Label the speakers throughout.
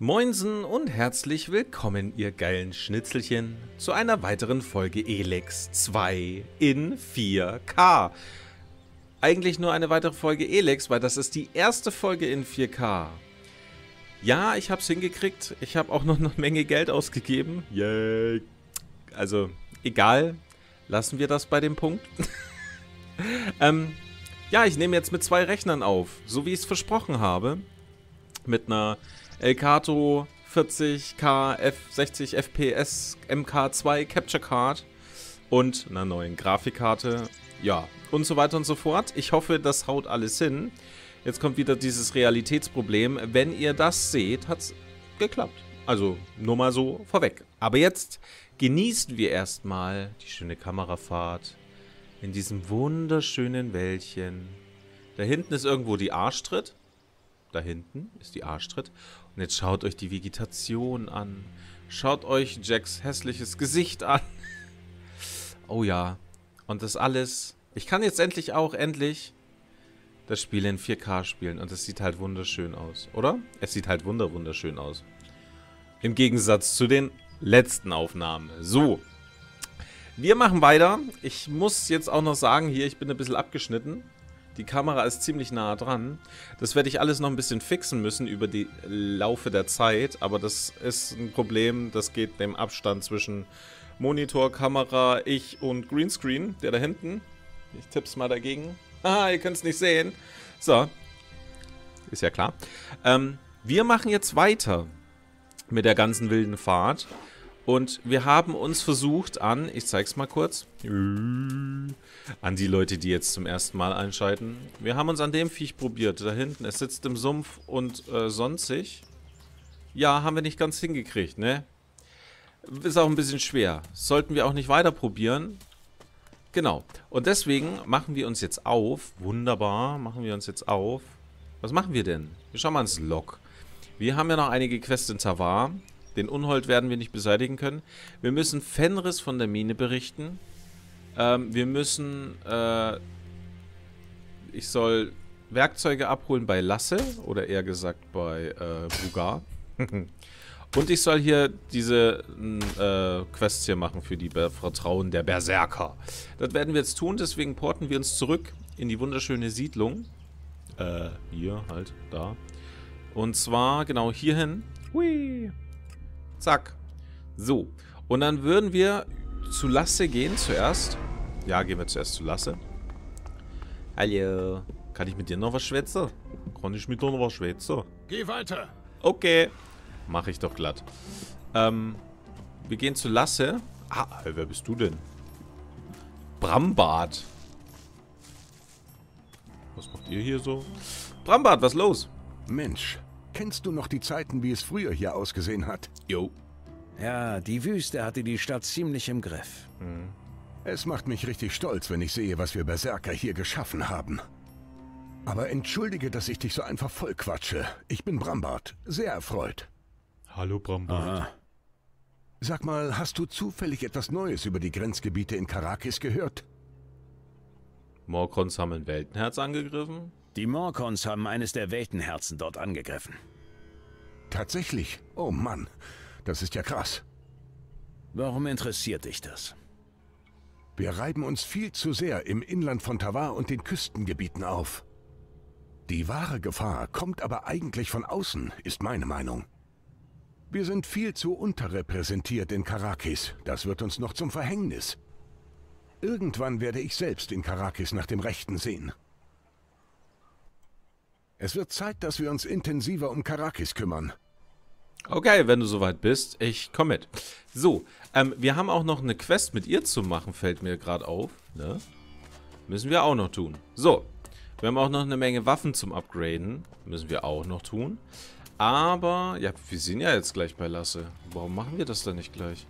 Speaker 1: Moinsen und herzlich willkommen, ihr geilen Schnitzelchen, zu einer weiteren Folge Elex 2 in 4K. Eigentlich nur eine weitere Folge Elex, weil das ist die erste Folge in 4K. Ja, ich hab's hingekriegt. Ich habe auch noch eine Menge Geld ausgegeben. Yay. Also, egal. Lassen wir das bei dem Punkt. ähm, ja, ich nehme jetzt mit zwei Rechnern auf, so wie ich es versprochen habe. Mit einer Elgato 40K F60 FPS MK2 Capture Card und einer neuen Grafikkarte. Ja, und so weiter und so fort. Ich hoffe, das haut alles hin. Jetzt kommt wieder dieses Realitätsproblem. Wenn ihr das seht, hat es geklappt. Also nur mal so vorweg. Aber jetzt genießen wir erstmal die schöne Kamerafahrt in diesem wunderschönen Wäldchen. Da hinten ist irgendwo die Arschtritt. Da hinten ist die Arschtritt. Und jetzt schaut euch die Vegetation an. Schaut euch Jacks hässliches Gesicht an. oh ja. Und das alles. Ich kann jetzt endlich auch, endlich das Spiel in 4K spielen. Und es sieht halt wunderschön aus, oder? Es sieht halt wunder wunderschön aus. Im Gegensatz zu den letzten Aufnahmen. So. Wir machen weiter. Ich muss jetzt auch noch sagen, hier, ich bin ein bisschen abgeschnitten. Die Kamera ist ziemlich nah dran. Das werde ich alles noch ein bisschen fixen müssen über die Laufe der Zeit. Aber das ist ein Problem, das geht dem Abstand zwischen Monitor, Kamera, ich und Greenscreen, der da hinten. Ich tipp's mal dagegen. Ah, ihr könnt es nicht sehen. So. Ist ja klar. Ähm, wir machen jetzt weiter mit der ganzen wilden Fahrt. Und wir haben uns versucht an, ich zeig's mal kurz, an die Leute, die jetzt zum ersten Mal einschalten. Wir haben uns an dem Viech probiert, da hinten. Es sitzt im Sumpf und äh, sonstig. Ja, haben wir nicht ganz hingekriegt, ne? Ist auch ein bisschen schwer. Sollten wir auch nicht weiter probieren. Genau. Und deswegen machen wir uns jetzt auf. Wunderbar, machen wir uns jetzt auf. Was machen wir denn? Wir schauen mal ins Log. Wir haben ja noch einige Quests in Tavar. Den Unhold werden wir nicht beseitigen können. Wir müssen Fenris von der Mine berichten. Ähm, wir müssen... Äh, ich soll Werkzeuge abholen bei Lasse. Oder eher gesagt bei äh, Bugar. Und ich soll hier diese äh, Quests hier machen für die Be Vertrauen der Berserker. Das werden wir jetzt tun, deswegen porten wir uns zurück in die wunderschöne Siedlung. Äh, hier halt, da. Und zwar genau hierhin. Hui. Zack. So. Und dann würden wir zu Lasse gehen zuerst. Ja, gehen wir zuerst zu Lasse. Hallo. Kann ich mit dir noch was schwätzen? Kann ich mit dir noch was schwätzen?
Speaker 2: Geh weiter.
Speaker 1: Okay. Mache ich doch glatt. Ähm, wir gehen zu Lasse. Ah, wer bist du denn? Brambart. Was macht ihr hier so? Brambart, was los?
Speaker 2: Mensch, kennst du noch die Zeiten, wie es früher hier ausgesehen hat?
Speaker 1: Jo.
Speaker 3: Ja, die Wüste hatte die Stadt ziemlich im Griff.
Speaker 2: Hm. Es macht mich richtig stolz, wenn ich sehe, was wir Berserker hier geschaffen haben. Aber entschuldige, dass ich dich so einfach vollquatsche. Ich bin Brambart, sehr erfreut.
Speaker 1: Hallo Brambart. Aha.
Speaker 2: Sag mal, hast du zufällig etwas Neues über die Grenzgebiete in Karakis gehört?
Speaker 1: Morkons haben ein Weltenherz angegriffen?
Speaker 3: Die Morkons haben eines der Weltenherzen dort angegriffen.
Speaker 2: Tatsächlich? Oh Mann, das ist ja krass.
Speaker 3: Warum interessiert dich das?
Speaker 2: Wir reiben uns viel zu sehr im Inland von Tavar und den Küstengebieten auf. Die wahre Gefahr kommt aber eigentlich von außen, ist meine Meinung. Wir sind viel zu unterrepräsentiert in Karakis. Das wird uns noch zum Verhängnis. Irgendwann werde ich selbst in Karakis nach dem Rechten sehen. Es wird Zeit, dass wir uns intensiver um Karakis kümmern.
Speaker 1: Okay, wenn du soweit bist, ich komme mit. So, ähm, wir haben auch noch eine Quest mit ihr zu machen, fällt mir gerade auf. Ne? Müssen wir auch noch tun. So, wir haben auch noch eine Menge Waffen zum Upgraden. Müssen wir auch noch tun. Aber, ja, wir sind ja jetzt gleich bei Lasse. Warum machen wir das dann nicht gleich?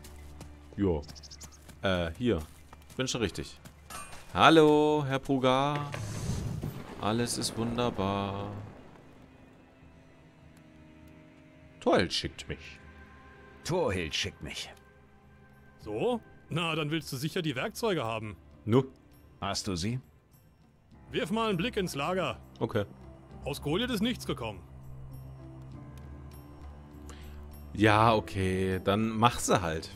Speaker 1: Jo. Äh, hier. Bin schon richtig. Hallo, Herr Pugar. Alles ist wunderbar. Torhild schickt mich.
Speaker 3: Torhild schickt mich.
Speaker 4: So? Na, dann willst du sicher die Werkzeuge haben.
Speaker 1: Nu.
Speaker 3: Hast du sie?
Speaker 4: Wirf mal einen Blick ins Lager.
Speaker 1: Okay.
Speaker 4: Aus Goliath ist nichts gekommen.
Speaker 1: Ja, okay, dann mach sie halt.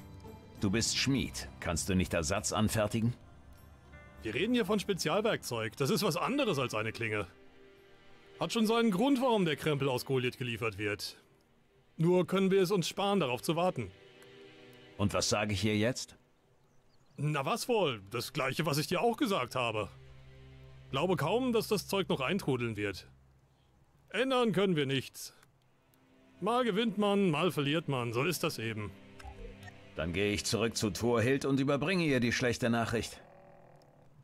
Speaker 3: Du bist Schmied. Kannst du nicht Ersatz anfertigen?
Speaker 4: Wir reden hier von Spezialwerkzeug. Das ist was anderes als eine Klinge. Hat schon seinen Grund, warum der Krempel aus Goliath geliefert wird. Nur können wir es uns sparen, darauf zu warten.
Speaker 3: Und was sage ich hier jetzt?
Speaker 4: Na was wohl? Das gleiche, was ich dir auch gesagt habe. Glaube kaum, dass das Zeug noch eintrudeln wird. Ändern können wir nichts. Mal gewinnt man, mal verliert man, so ist das eben.
Speaker 3: Dann gehe ich zurück zu Thorhild und überbringe ihr die schlechte Nachricht.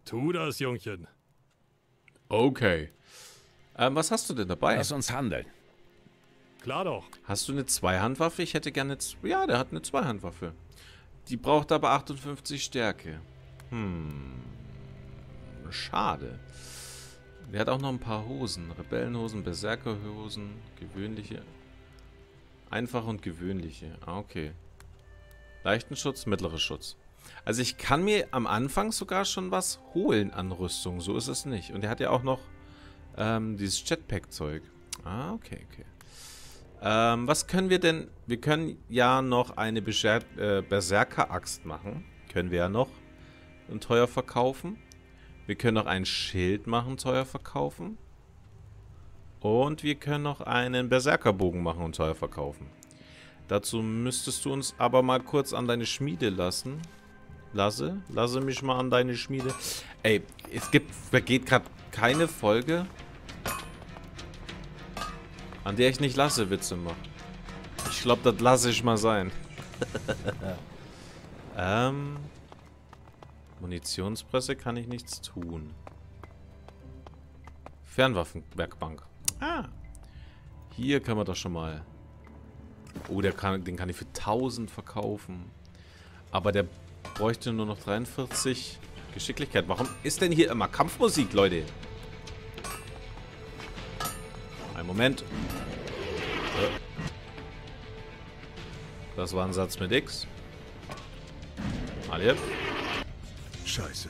Speaker 4: Tu das, Jungchen.
Speaker 1: Okay. Ähm, was hast du denn dabei?
Speaker 3: Lass uns handeln.
Speaker 4: Klar doch.
Speaker 1: Hast du eine Zweihandwaffe? Ich hätte gerne... Ja, der hat eine Zweihandwaffe. Die braucht aber 58 Stärke. Hm. Schade. Der hat auch noch ein paar Hosen. Rebellenhosen, Berserkerhosen, gewöhnliche. Einfache und gewöhnliche. Ah, okay. Leichten Schutz, mittlerer Schutz. Also ich kann mir am Anfang sogar schon was holen an Rüstung. So ist es nicht. Und er hat ja auch noch ähm, dieses Jetpack-Zeug. Ah, okay, okay. Ähm, was können wir denn? Wir können ja noch eine Bescher äh, Berserker-Axt machen. Können wir ja noch. Und teuer verkaufen. Wir können noch ein Schild machen, teuer verkaufen. Und wir können noch einen Berserkerbogen machen und teuer verkaufen. Dazu müsstest du uns aber mal kurz an deine Schmiede lassen. Lasse, lasse mich mal an deine Schmiede. Ey, es gibt, vergeht gerade keine Folge, an der ich nicht lasse Witze mache. Ich glaube, das lasse ich mal sein. ähm. Munitionspresse kann ich nichts tun. Fernwaffenwerkbank. Ah. Hier können wir doch schon mal. Oh, der kann, den kann ich für 1000 verkaufen. Aber der bräuchte nur noch 43 Geschicklichkeit. Warum ist denn hier immer Kampfmusik, Leute? Ein Moment. Das war ein Satz mit X. Alle.
Speaker 2: Scheiße.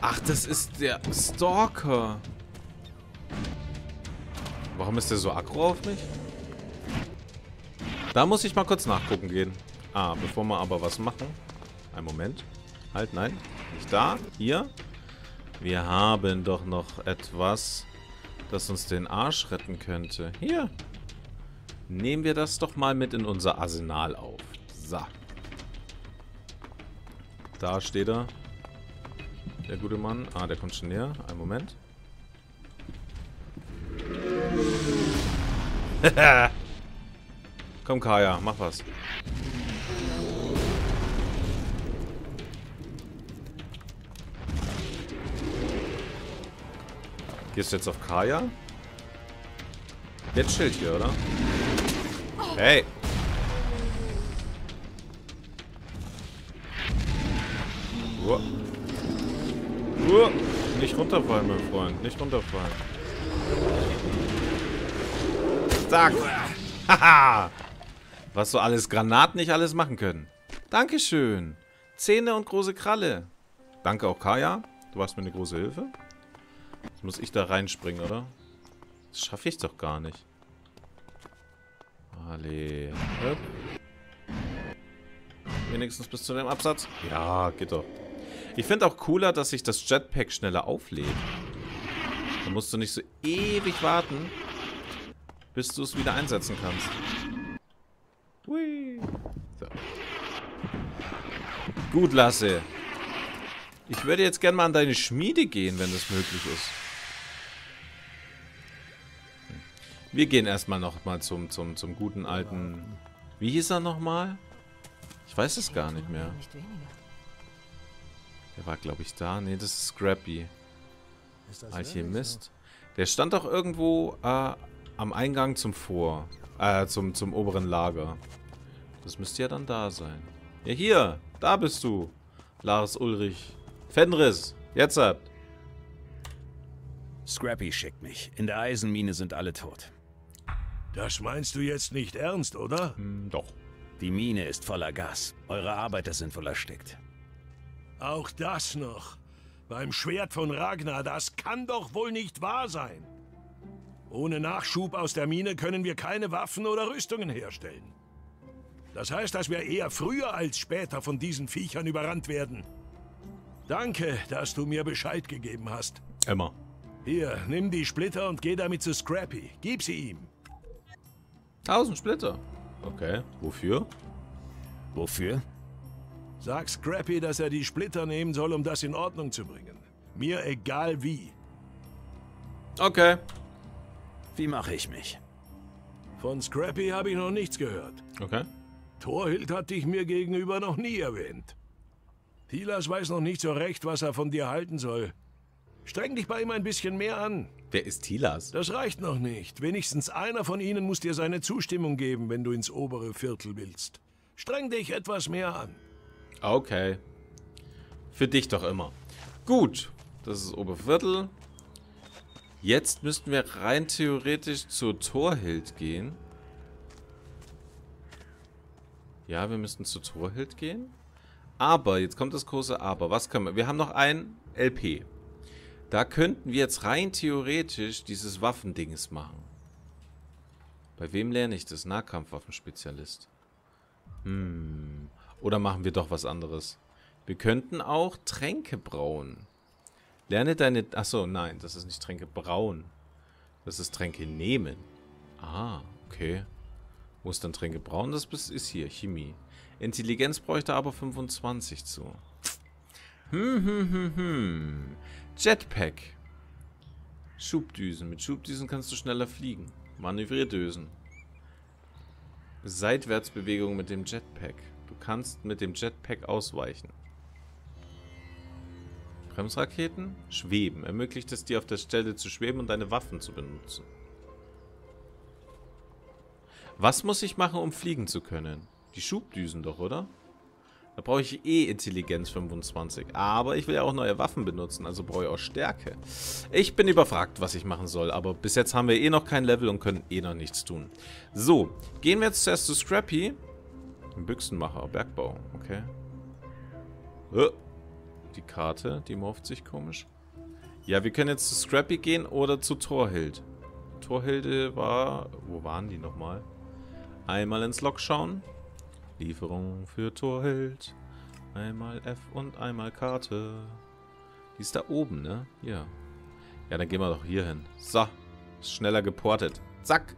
Speaker 1: Ach, das ist der Stalker. Warum ist der so aggro auf mich? Da muss ich mal kurz nachgucken gehen. Ah, bevor wir aber was machen. Ein Moment. Halt, nein. Nicht da. Hier. Wir haben doch noch etwas, das uns den Arsch retten könnte. Hier. Nehmen wir das doch mal mit in unser Arsenal auf. So. Da steht er. Der gute Mann. Ah, der kommt schon näher. Einen Moment. Komm, Kaya, mach was. Gehst du jetzt auf Kaya? Jetzt Schild hier, oder? Hey! Uah. Uah. Nicht runterfallen, mein Freund. Nicht runterfallen. Zack. Haha. Was so alles Granaten nicht alles machen können. Dankeschön. Zähne und große Kralle. Danke auch Kaya. Du warst mir eine große Hilfe. Muss ich da reinspringen, oder? Das schaffe ich doch gar nicht. Alle. Wenigstens bis zu dem Absatz. Ja, geht doch. Ich finde auch cooler, dass sich das Jetpack schneller auflädt. Da musst du nicht so ewig warten, bis du es wieder einsetzen kannst. Hui. So. Gut, Lasse. Ich würde jetzt gerne mal an deine Schmiede gehen, wenn das möglich ist. Wir gehen erstmal nochmal zum, zum, zum guten alten... Wie hieß er nochmal? Ich weiß es gar nicht mehr. Der war, glaube ich, da. Nee, das ist Scrappy. Alchemist. Der stand doch irgendwo äh, am Eingang zum Vor. Äh, zum, zum oberen Lager. Das müsste ja dann da sein. Ja, hier. Da bist du. Lars Ulrich. Fenris. Jetzt ab.
Speaker 3: Scrappy schickt mich. In der Eisenmine sind alle tot.
Speaker 2: Das meinst du jetzt nicht ernst, oder?
Speaker 1: Hm, doch.
Speaker 3: Die Mine ist voller Gas. Eure Arbeiter sind wohl erstickt.
Speaker 2: Auch das noch. Beim Schwert von Ragnar, das kann doch wohl nicht wahr sein.
Speaker 5: Ohne Nachschub aus der Mine können wir keine Waffen oder Rüstungen herstellen. Das heißt, dass wir eher früher als später von diesen Viechern überrannt werden. Danke, dass du mir Bescheid gegeben hast.
Speaker 1: Immer.
Speaker 5: Hier, nimm die Splitter und geh damit zu Scrappy. Gib sie ihm.
Speaker 1: 1000 Splitter. Okay. Wofür?
Speaker 3: Wofür?
Speaker 5: Sag Scrappy, dass er die Splitter nehmen soll, um das in Ordnung zu bringen. Mir egal wie.
Speaker 1: Okay.
Speaker 3: Wie mache ich mich?
Speaker 5: Von Scrappy habe ich noch nichts gehört.
Speaker 1: Okay.
Speaker 5: Thorhild hat dich mir gegenüber noch nie erwähnt. Thilas weiß noch nicht so recht, was er von dir halten soll. Streng dich bei ihm ein bisschen mehr an.
Speaker 1: Wer ist Tilas?
Speaker 5: Das reicht noch nicht. Wenigstens einer von ihnen muss dir seine Zustimmung geben, wenn du ins obere Viertel willst. Streng dich etwas mehr an.
Speaker 1: Okay. Für dich doch immer. Gut. Das ist Oberviertel. Jetzt müssten wir rein theoretisch zur Torhild gehen. Ja, wir müssten zu Torhild gehen. Aber, jetzt kommt das große Aber. Was können wir? Wir haben noch ein LP. Da könnten wir jetzt rein theoretisch dieses Waffendings machen. Bei wem lerne ich das? Nahkampfwaffenspezialist. Hm. Oder machen wir doch was anderes? Wir könnten auch Tränke brauen. Lerne deine... Achso, nein, das ist nicht Tränke brauen. Das ist Tränke nehmen. Ah, okay. Wo ist dann Tränke brauen? Das ist hier, Chemie. Intelligenz bräuchte aber 25 zu. Hm, hm, hm, hm. Jetpack. Schubdüsen. Mit Schubdüsen kannst du schneller fliegen. Manövrierdösen. Seitwärtsbewegung mit dem Jetpack. Du kannst mit dem Jetpack ausweichen. Bremsraketen? Schweben. Ermöglicht es dir auf der Stelle zu schweben und deine Waffen zu benutzen. Was muss ich machen, um fliegen zu können? Die Schubdüsen doch, oder? Da brauche ich eh Intelligenz 25. Aber ich will ja auch neue Waffen benutzen, also brauche ich auch Stärke. Ich bin überfragt, was ich machen soll, aber bis jetzt haben wir eh noch kein Level und können eh noch nichts tun. So, gehen wir jetzt zuerst zu Scrappy. Büchsenmacher, Bergbau, okay. Oh, die Karte, die morpht sich komisch. Ja, wir können jetzt zu Scrappy gehen oder zu Torhild. Torhilde war... Wo waren die nochmal? Einmal ins Log schauen. Lieferung für Torhild. Einmal F und einmal Karte. Die ist da oben, ne? Ja. Ja, dann gehen wir doch hier hin. So. Ist schneller geportet. Zack.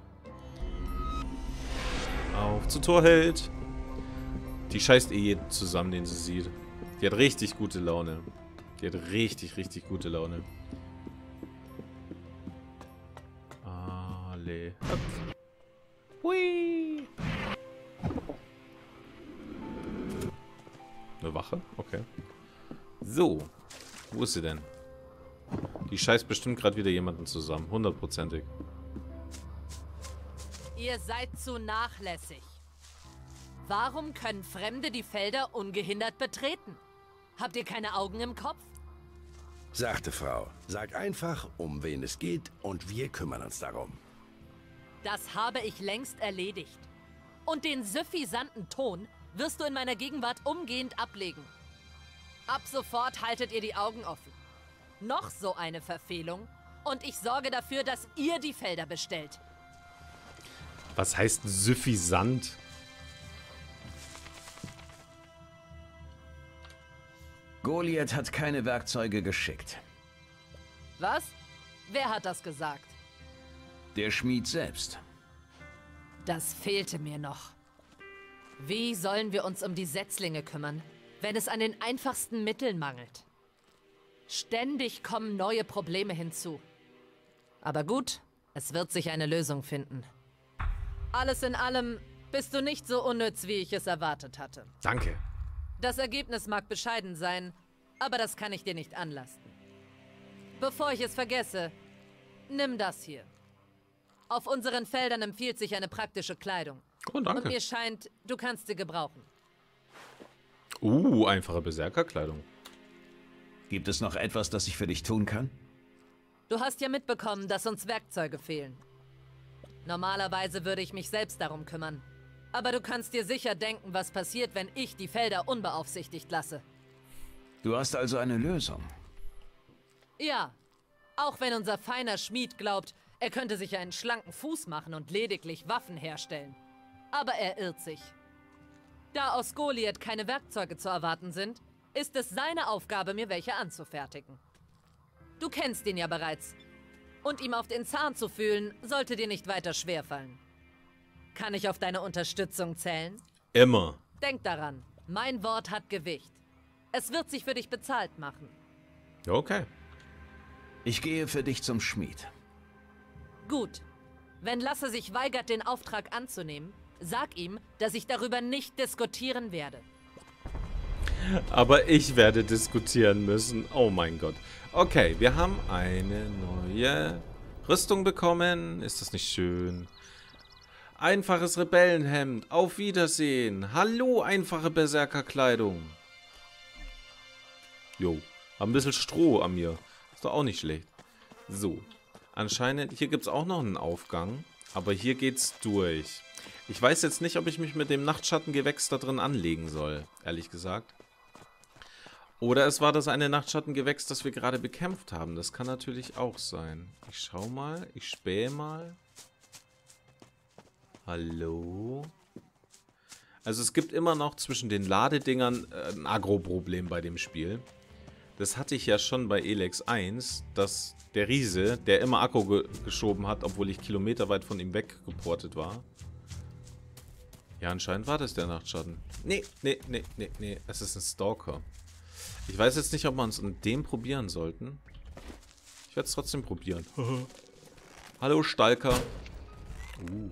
Speaker 1: Auf zu Torhild. Die scheißt eh jeden zusammen, den sie sieht. Die hat richtig gute Laune. Die hat richtig, richtig gute Laune. Alle. Hui. Eine Wache? Okay. So. Wo ist sie denn? Die scheißt bestimmt gerade wieder jemanden zusammen. Hundertprozentig.
Speaker 6: Ihr seid zu nachlässig. Warum können Fremde die Felder ungehindert betreten? Habt ihr keine Augen im Kopf?
Speaker 2: Sagte Frau. Sag einfach, um wen es geht und wir kümmern uns darum.
Speaker 6: Das habe ich längst erledigt. Und den suffisanten Ton wirst du in meiner Gegenwart umgehend ablegen. Ab sofort haltet ihr die Augen offen. Noch so eine Verfehlung und ich sorge dafür, dass ihr die Felder bestellt.
Speaker 1: Was heißt suffisant?
Speaker 3: Goliath hat keine Werkzeuge geschickt.
Speaker 6: Was? Wer hat das gesagt?
Speaker 3: Der Schmied selbst.
Speaker 6: Das fehlte mir noch. Wie sollen wir uns um die Setzlinge kümmern, wenn es an den einfachsten Mitteln mangelt? Ständig kommen neue Probleme hinzu. Aber gut, es wird sich eine Lösung finden. Alles in allem bist du nicht so unnütz, wie ich es erwartet hatte.
Speaker 1: Danke.
Speaker 6: Das Ergebnis mag bescheiden sein, aber das kann ich dir nicht anlasten. Bevor ich es vergesse, nimm das hier. Auf unseren Feldern empfiehlt sich eine praktische Kleidung.
Speaker 1: Oh, danke.
Speaker 6: Und mir scheint, du kannst sie gebrauchen.
Speaker 1: Uh, einfache Berserkerkleidung.
Speaker 3: Gibt es noch etwas, das ich für dich tun kann?
Speaker 6: Du hast ja mitbekommen, dass uns Werkzeuge fehlen. Normalerweise würde ich mich selbst darum kümmern. Aber du kannst dir sicher denken, was passiert, wenn ich die Felder unbeaufsichtigt lasse.
Speaker 3: Du hast also eine Lösung.
Speaker 6: Ja, auch wenn unser feiner Schmied glaubt, Er könnte sich einen schlanken Fuß machen und lediglich Waffen herstellen. Aber er irrt sich. Da aus Goliath keine Werkzeuge zu erwarten sind, ist es seine Aufgabe, mir welche anzufertigen. Du kennst ihn ja bereits. Und ihm auf den Zahn zu fühlen, sollte dir nicht weiter schwerfallen. Kann ich auf deine Unterstützung zählen?
Speaker 1: Immer.
Speaker 6: Denk daran, mein Wort hat Gewicht. Es wird sich für dich bezahlt machen.
Speaker 1: Okay.
Speaker 3: Ich gehe für dich zum Schmied.
Speaker 6: Gut. Wenn Lasse sich weigert, den Auftrag anzunehmen, sag ihm, dass ich darüber nicht diskutieren werde.
Speaker 1: Aber ich werde diskutieren müssen. Oh mein Gott. Okay, wir haben eine neue Rüstung bekommen. Ist das nicht schön? Einfaches Rebellenhemd. Auf Wiedersehen. Hallo, einfache Berserkerkleidung. Jo, hab ein bisschen Stroh an mir. Ist doch auch nicht schlecht. So, anscheinend, hier gibt es auch noch einen Aufgang. Aber hier geht's durch. Ich weiß jetzt nicht, ob ich mich mit dem Nachtschattengewächs da drin anlegen soll, ehrlich gesagt. Oder es war das eine Nachtschattengewächs, das wir gerade bekämpft haben. Das kann natürlich auch sein. Ich schau mal, ich spähe mal. Hallo? Also es gibt immer noch zwischen den Ladedingern äh, ein Agro-Problem bei dem Spiel. Das hatte ich ja schon bei Elex 1, dass der Riese, der immer Akku ge geschoben hat, obwohl ich kilometerweit von ihm weggeportet war. Ja, anscheinend war das der Nachtschatten. Nee, nee, nee, nee, nee. Es ist ein Stalker. Ich weiß jetzt nicht, ob wir uns an dem probieren sollten. Ich werde es trotzdem probieren. Hallo, Stalker. Uh.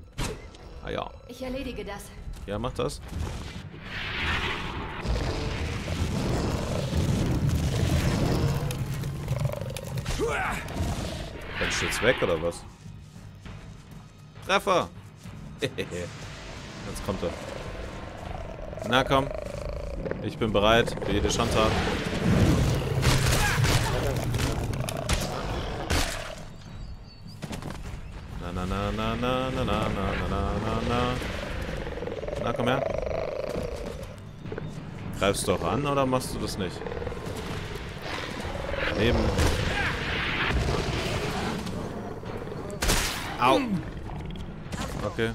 Speaker 1: Ah ja.
Speaker 7: Ich erledige das.
Speaker 1: Ja, mach das. Rennst du jetzt weg, oder was? Treffer! jetzt kommt er. Na komm. Ich bin bereit für jede Schandtat. Na na na na na na na na na na na na komm her. Greifst du auch an oder machst du das nicht? Eben. Au. Okay.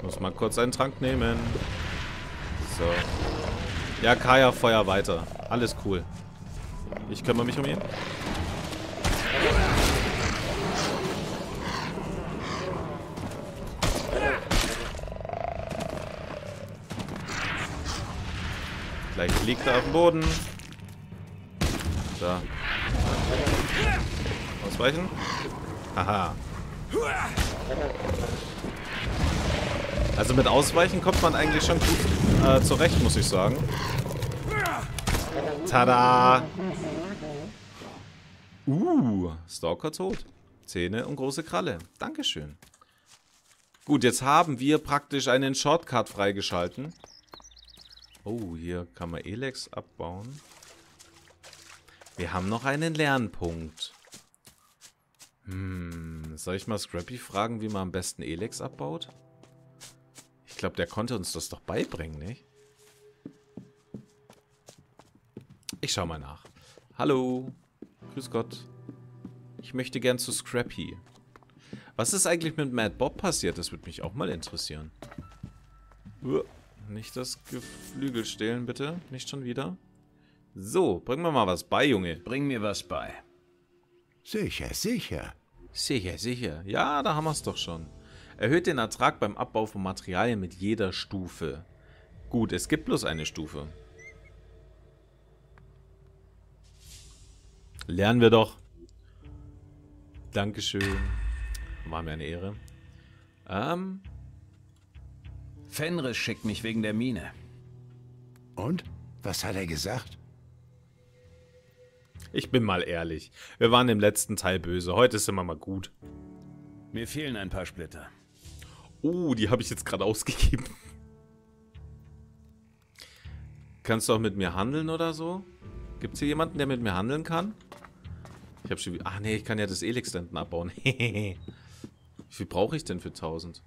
Speaker 1: Ich muss mal kurz einen Trank nehmen. So. Ja, Kaya, Feuer weiter. Alles cool. Ich kümmere mich um ihn. Gleich liegt er auf dem Boden. Da. Ausweichen. Haha. Also mit Ausweichen kommt man eigentlich schon gut äh, zurecht, muss ich sagen. Tada! Uh, Stalker tot. Zähne und große Kralle. Dankeschön. Gut, jetzt haben wir praktisch einen Shortcut freigeschalten. Oh, hier kann man Elex abbauen. Wir haben noch einen Lernpunkt. Hm, soll ich mal Scrappy fragen, wie man am besten Elex abbaut? Ich glaube, der konnte uns das doch beibringen, nicht? Ich schau mal nach. Hallo. Grüß Gott. Ich möchte gern zu Scrappy. Was ist eigentlich mit Mad Bob passiert? Das würde mich auch mal interessieren. Nicht das Geflügel stehlen, bitte. Nicht schon wieder. So, bring mir mal was bei, Junge.
Speaker 3: Bring mir was bei.
Speaker 2: Sicher, sicher.
Speaker 1: Sicher, sicher. Ja, da haben wir es doch schon. Erhöht den Ertrag beim Abbau von Materialien mit jeder Stufe. Gut, es gibt bloß eine Stufe. Lernen wir doch. Dankeschön. War mir eine Ehre. Ähm.
Speaker 3: Fenris schickt mich wegen der Mine.
Speaker 2: Und? Was hat er gesagt?
Speaker 1: Ich bin mal ehrlich. Wir waren im letzten Teil böse. Heute sind wir mal gut.
Speaker 3: Mir fehlen ein paar Splitter.
Speaker 1: Oh, die habe ich jetzt gerade ausgegeben. Kannst du auch mit mir handeln oder so? Gibt es hier jemanden, der mit mir handeln kann? Ich habe schon... Ach nee, ich kann ja das Elix hinten abbauen. Wie viel brauche ich denn für 1000?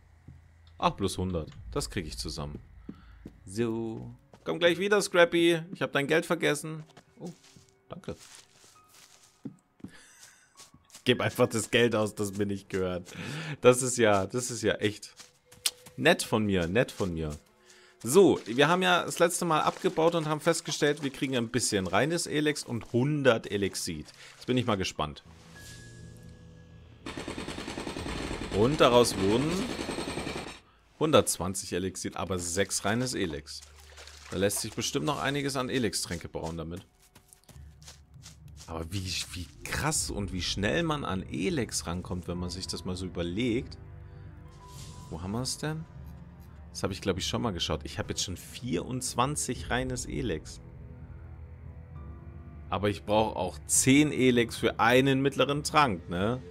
Speaker 1: Ach, plus 100. Das kriege ich zusammen. So. Komm gleich wieder, Scrappy. Ich habe dein Geld vergessen. Oh, danke. Ich gebe einfach das Geld aus, das mir nicht gehört. Das ist ja, das ist ja echt nett von mir, nett von mir. So, wir haben ja das letzte Mal abgebaut und haben festgestellt, wir kriegen ein bisschen reines Elex und 100 Elexit. Jetzt bin ich mal gespannt. Und daraus wurden 120 Elixir, aber 6 reines Elex. Da lässt sich bestimmt noch einiges an Elex-Tränke brauen damit. Aber wie, wie krass und wie schnell man an Elex rankommt, wenn man sich das mal so überlegt. Wo haben wir es denn? Das habe ich, glaube ich, schon mal geschaut. Ich habe jetzt schon 24 reines Elex. Aber ich brauche auch 10 Elex für einen mittleren Trank, ne?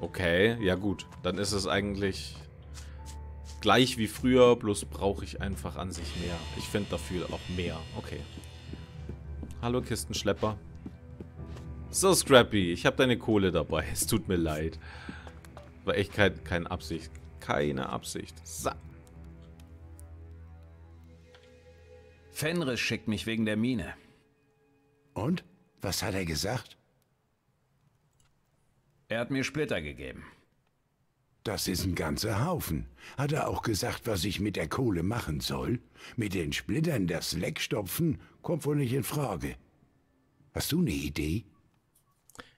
Speaker 1: Okay, ja gut. Dann ist es eigentlich gleich wie früher, bloß brauche ich einfach an sich mehr. Ich finde dafür auch mehr. Okay. Hallo Kistenschlepper. So, Scrappy, ich habe deine Kohle dabei. Es tut mir leid. War echt kein, keine Absicht. Keine Absicht. So.
Speaker 3: Fenris schickt mich wegen der Mine.
Speaker 8: Und? Was hat er gesagt?
Speaker 3: Er hat mir Splitter gegeben.
Speaker 8: Das ist ein ganzer Haufen. Hat er auch gesagt, was ich mit der Kohle machen soll? Mit den Splittern das Leck stopfen, kommt wohl nicht in Frage. Hast du eine Idee?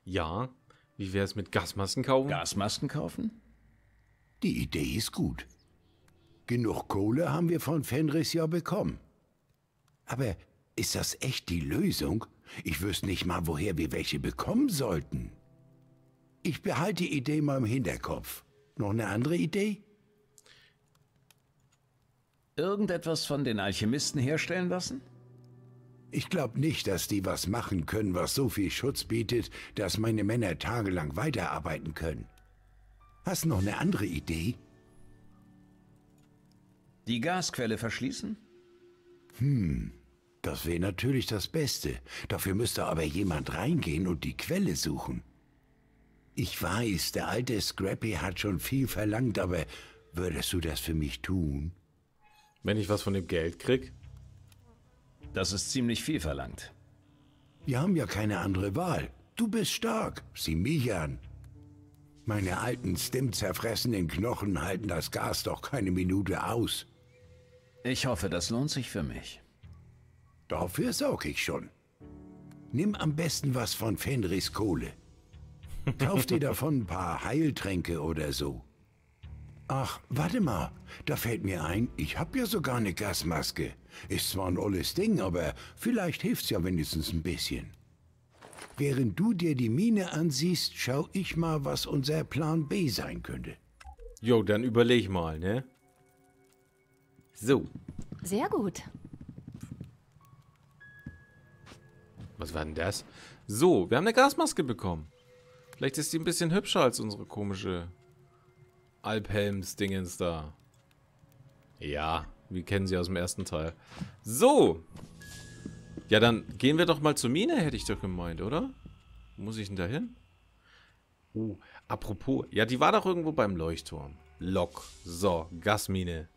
Speaker 1: Ja. Wie wäre es mit Gasmasken kaufen?
Speaker 3: Gasmasken kaufen?
Speaker 8: Die Idee ist gut. Genug Kohle haben wir von Fenris ja bekommen. Aber ist das echt die Lösung? Ich wüsste nicht mal, woher wir welche bekommen sollten. Ich behalte die Idee mal im Hinterkopf. Noch eine andere Idee?
Speaker 3: Irgendetwas von den Alchemisten herstellen lassen?
Speaker 8: Ich glaube nicht, dass die was machen können, was so viel Schutz bietet, dass meine Männer tagelang weiterarbeiten können. Hast noch eine andere Idee?
Speaker 3: Die Gasquelle verschließen?
Speaker 8: Hm, das wäre natürlich das Beste. Dafür müsste aber jemand reingehen und die Quelle suchen. Ich weiß, der alte Scrappy hat schon viel verlangt, aber würdest du das für mich tun?
Speaker 1: Wenn ich was von dem Geld krieg?
Speaker 3: Das ist ziemlich viel verlangt.
Speaker 8: Wir haben ja keine andere Wahl. Du bist stark. Sieh mich an. Meine alten stimmzerfressenen Knochen halten das Gas doch keine Minute aus.
Speaker 3: Ich hoffe, das lohnt sich für mich.
Speaker 8: Dafür sorg ich schon. Nimm am besten was von Fenris Kohle. Kauf dir davon ein paar Heiltränke oder so. Ach, warte mal. Da fällt mir ein, ich hab ja sogar eine Gasmaske. Ist zwar ein olles Ding, aber vielleicht hilft's ja wenigstens ein bisschen. Während du dir die Mine ansiehst, schau ich mal, was unser Plan B sein könnte.
Speaker 1: Jo, dann überleg mal, ne? So.
Speaker 7: Sehr gut.
Speaker 1: Was war denn das? So, wir haben eine Gasmaske bekommen. Vielleicht ist die ein bisschen hübscher als unsere komische Alphelms-Dingens da. Ja, wir kennen sie aus dem ersten Teil. So. Ja, dann gehen wir doch mal zur Mine, hätte ich doch gemeint, oder? Muss ich denn da hin? Oh, apropos. Ja, die war doch irgendwo beim Leuchtturm. Lok. So, Gasmine.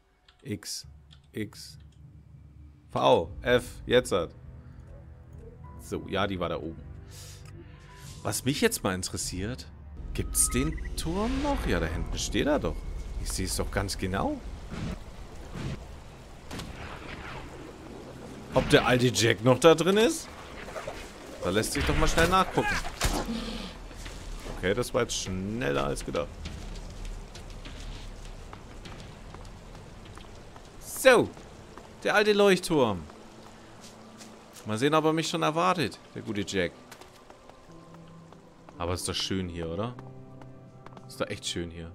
Speaker 1: X. X. V. F. Jetzt hat. So, ja, die war da oben. Was mich jetzt mal interessiert, gibt's den Turm noch? Ja, da hinten steht er doch. Ich sehe es doch ganz genau. Ob der alte Jack noch da drin ist? Da lässt sich doch mal schnell nachgucken. Okay, das war jetzt schneller als gedacht. So. Der alte Leuchtturm. Mal sehen, ob er mich schon erwartet, der gute Jack. Aber ist doch schön hier, oder? Ist doch echt schön hier.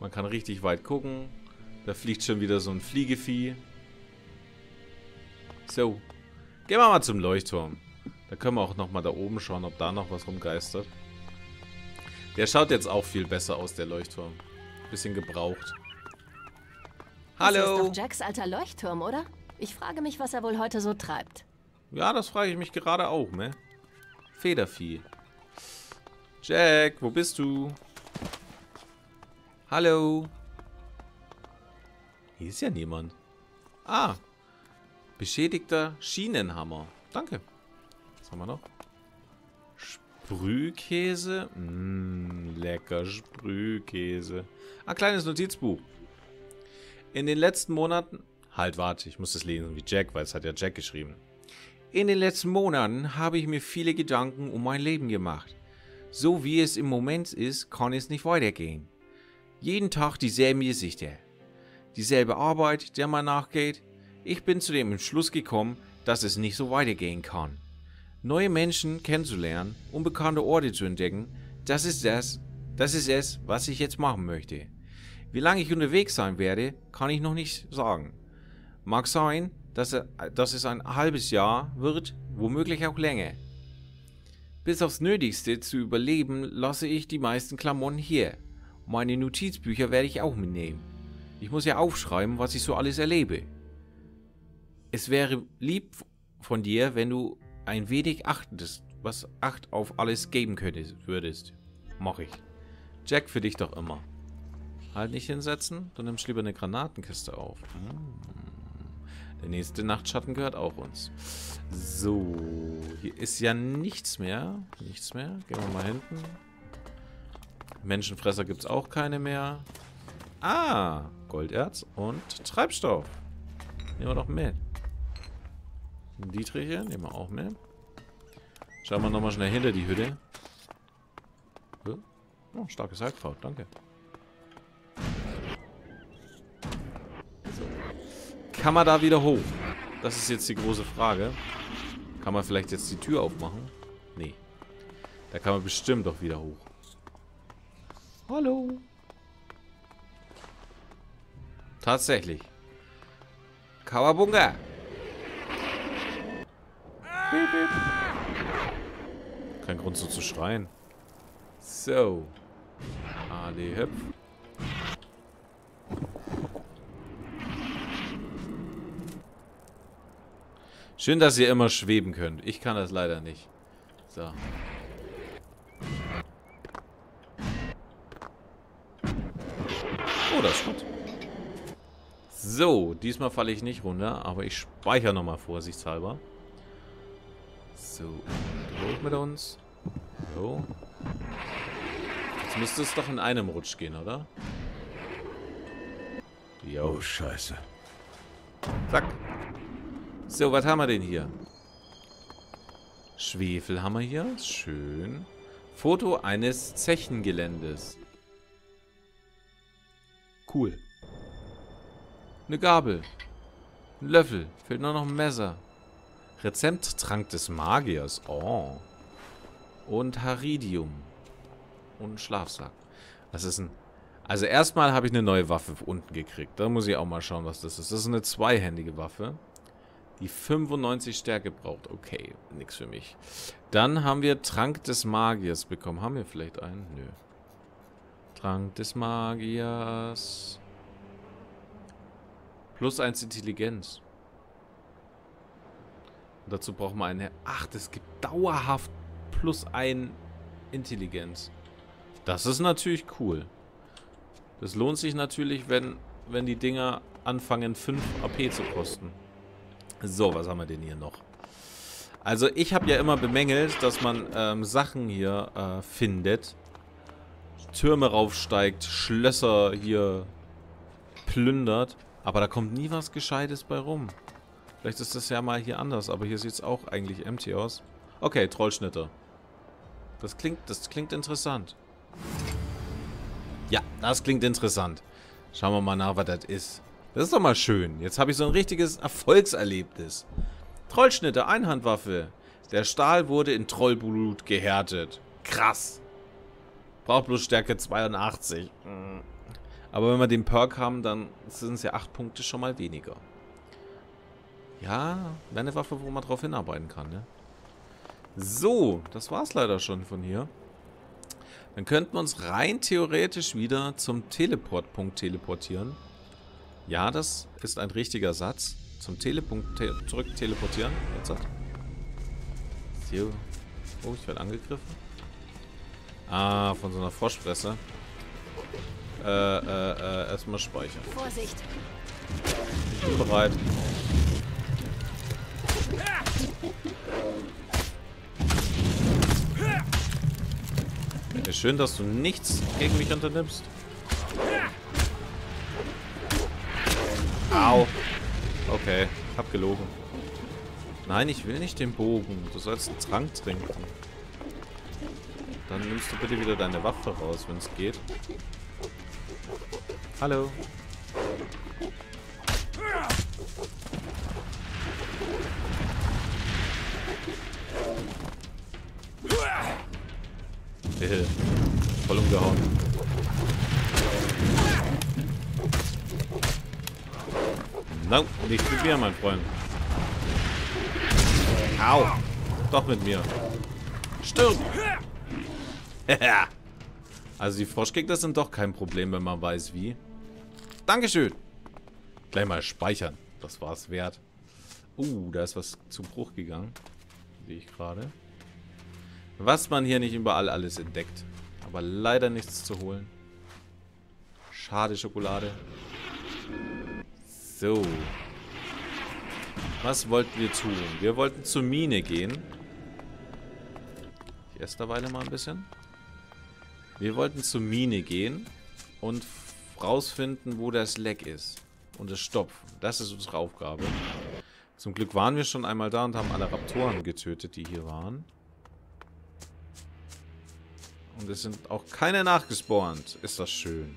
Speaker 1: Man kann richtig weit gucken. Da fliegt schon wieder so ein Fliegevieh. So. Gehen wir mal zum Leuchtturm. Da können wir auch nochmal da oben schauen, ob da noch was rumgeistert. Der schaut jetzt auch viel besser aus, der Leuchtturm. Bisschen gebraucht.
Speaker 7: Das ist
Speaker 1: Hallo.
Speaker 7: doch Jacks alter Leuchtturm, oder? Ich frage mich, was er wohl heute so treibt.
Speaker 1: Ja, das frage ich mich gerade auch, ne? Federvieh. Jack, wo bist du? Hallo? Hier ist ja niemand. Ah. Beschädigter Schienenhammer. Danke. Was haben wir noch? Sprühkäse. Mmm, lecker Sprühkäse. Ein kleines Notizbuch. In den letzten Monaten... Halt, warte, ich muss das lesen wie Jack, weil es hat ja Jack geschrieben. In den letzten Monaten habe ich mir viele Gedanken um mein Leben gemacht. So wie es im Moment ist, kann es nicht weitergehen. Jeden Tag dieselben Gesichter. Dieselbe Arbeit, der man nachgeht. Ich bin zu dem Entschluss gekommen, dass es nicht so weitergehen kann. Neue Menschen kennenzulernen, unbekannte Orte zu entdecken, das ist das, das ist es, was ich jetzt machen möchte. Wie lange ich unterwegs sein werde, kann ich noch nicht sagen. Mag sein, dass, er, dass es ein halbes Jahr wird, womöglich auch länger. Bis aufs Nötigste zu überleben, lasse ich die meisten Klamotten hier. Meine Notizbücher werde ich auch mitnehmen. Ich muss ja aufschreiben, was ich so alles erlebe. Es wäre lieb von dir, wenn du ein wenig achtest, was Acht auf alles geben könntest, würdest. Mach ich. Jack für dich doch immer. Halt nicht hinsetzen, du nimmst lieber eine Granatenkiste auf. Hm. Der nächste Nachtschatten gehört auch uns. So, hier ist ja nichts mehr. Nichts mehr. Gehen wir mal hinten. Menschenfresser gibt es auch keine mehr. Ah, Golderz und Treibstoff. Nehmen wir doch mit. Dietrich hier, nehmen wir auch mit. Schauen wir nochmal schnell hinter die Hütte. Oh, starkes Halbkraut, danke. So. Kann man da wieder hoch? Das ist jetzt die große Frage. Kann man vielleicht jetzt die Tür aufmachen? Nee. Da kann man bestimmt doch wieder hoch. Hallo. Tatsächlich. Kawabunga. Beep, beep. Kein Grund so zu schreien. So. AD Hüpf. Schön, dass ihr immer schweben könnt. Ich kann das leider nicht. So. Oh, das ist gut. So, diesmal falle ich nicht runter, aber ich speichere nochmal vorsichtshalber. So, hoch mit uns. So. Jetzt müsste es doch in einem Rutsch gehen, oder?
Speaker 2: Jo. Scheiße.
Speaker 1: Zack. So, was haben wir denn hier? Schwefel haben wir hier. Schön. Foto eines Zechengeländes. Cool. Eine Gabel. Ein Löffel. Fehlt nur noch ein Messer. Rezepttrank des Magiers. Oh. Und Haridium. Und Schlafsack. Das ist ein... Also erstmal habe ich eine neue Waffe unten gekriegt. Da muss ich auch mal schauen, was das ist. Das ist eine zweihändige Waffe. Die 95 Stärke braucht. Okay, nix für mich. Dann haben wir Trank des Magiers bekommen. Haben wir vielleicht einen? Nö. Trank des Magiers. Plus 1 Intelligenz. Und dazu brauchen wir eine... Ach, das gibt dauerhaft plus 1 Intelligenz. Das ist natürlich cool. Das lohnt sich natürlich, wenn, wenn die Dinger anfangen 5 AP zu kosten. So, was haben wir denn hier noch? Also ich habe ja immer bemängelt, dass man ähm, Sachen hier äh, findet. Türme raufsteigt, Schlösser hier plündert. Aber da kommt nie was Gescheites bei rum. Vielleicht ist das ja mal hier anders, aber hier sieht es auch eigentlich empty aus. Okay, Trollschnitte. Das klingt, das klingt interessant. Ja, das klingt interessant. Schauen wir mal nach, was das ist. Das ist doch mal schön. Jetzt habe ich so ein richtiges Erfolgserlebnis. Trollschnitte, Einhandwaffe. Der Stahl wurde in Trollblut gehärtet. Krass. Braucht bloß Stärke 82. Aber wenn wir den Perk haben, dann sind es ja 8 Punkte schon mal weniger. Ja, wäre eine Waffe, wo man drauf hinarbeiten kann, ne? So, das war's leider schon von hier. Dann könnten wir uns rein theoretisch wieder zum Teleportpunkt teleportieren. Ja, das ist ein richtiger Satz. Zum Telepunkt te zurück teleportieren. Jetzt hat. Oh, ich werde angegriffen. Ah, von so einer Froschfresse. Äh, äh, äh, erstmal speichern.
Speaker 7: Vorsicht!
Speaker 1: Ich bin bereit. Schön, dass du nichts gegen mich unternimmst. Au. Okay, hab gelogen. Nein, ich will nicht den Bogen. Du sollst einen Trank trinken. Dann nimmst du bitte wieder deine Waffe raus, wenn es geht. Hallo. Äh, voll umgehauen. No, nicht mit mir, mein Freund. Au. Doch mit mir. Stirb. also die Froschgegner sind doch kein Problem, wenn man weiß wie. Dankeschön. Gleich mal speichern. Das war es wert. Uh, da ist was zu Bruch gegangen. Sehe ich gerade. Was man hier nicht überall alles entdeckt. Aber leider nichts zu holen. Schade Schokolade. So. Was wollten wir tun? Wir wollten zur Mine gehen. Ich esse derweil mal ein bisschen. Wir wollten zur Mine gehen und rausfinden, wo das Leck ist. Und es stopfen. Das ist unsere Aufgabe. Zum Glück waren wir schon einmal da und haben alle Raptoren getötet, die hier waren. Und es sind auch keine nachgespawnt. Ist das schön.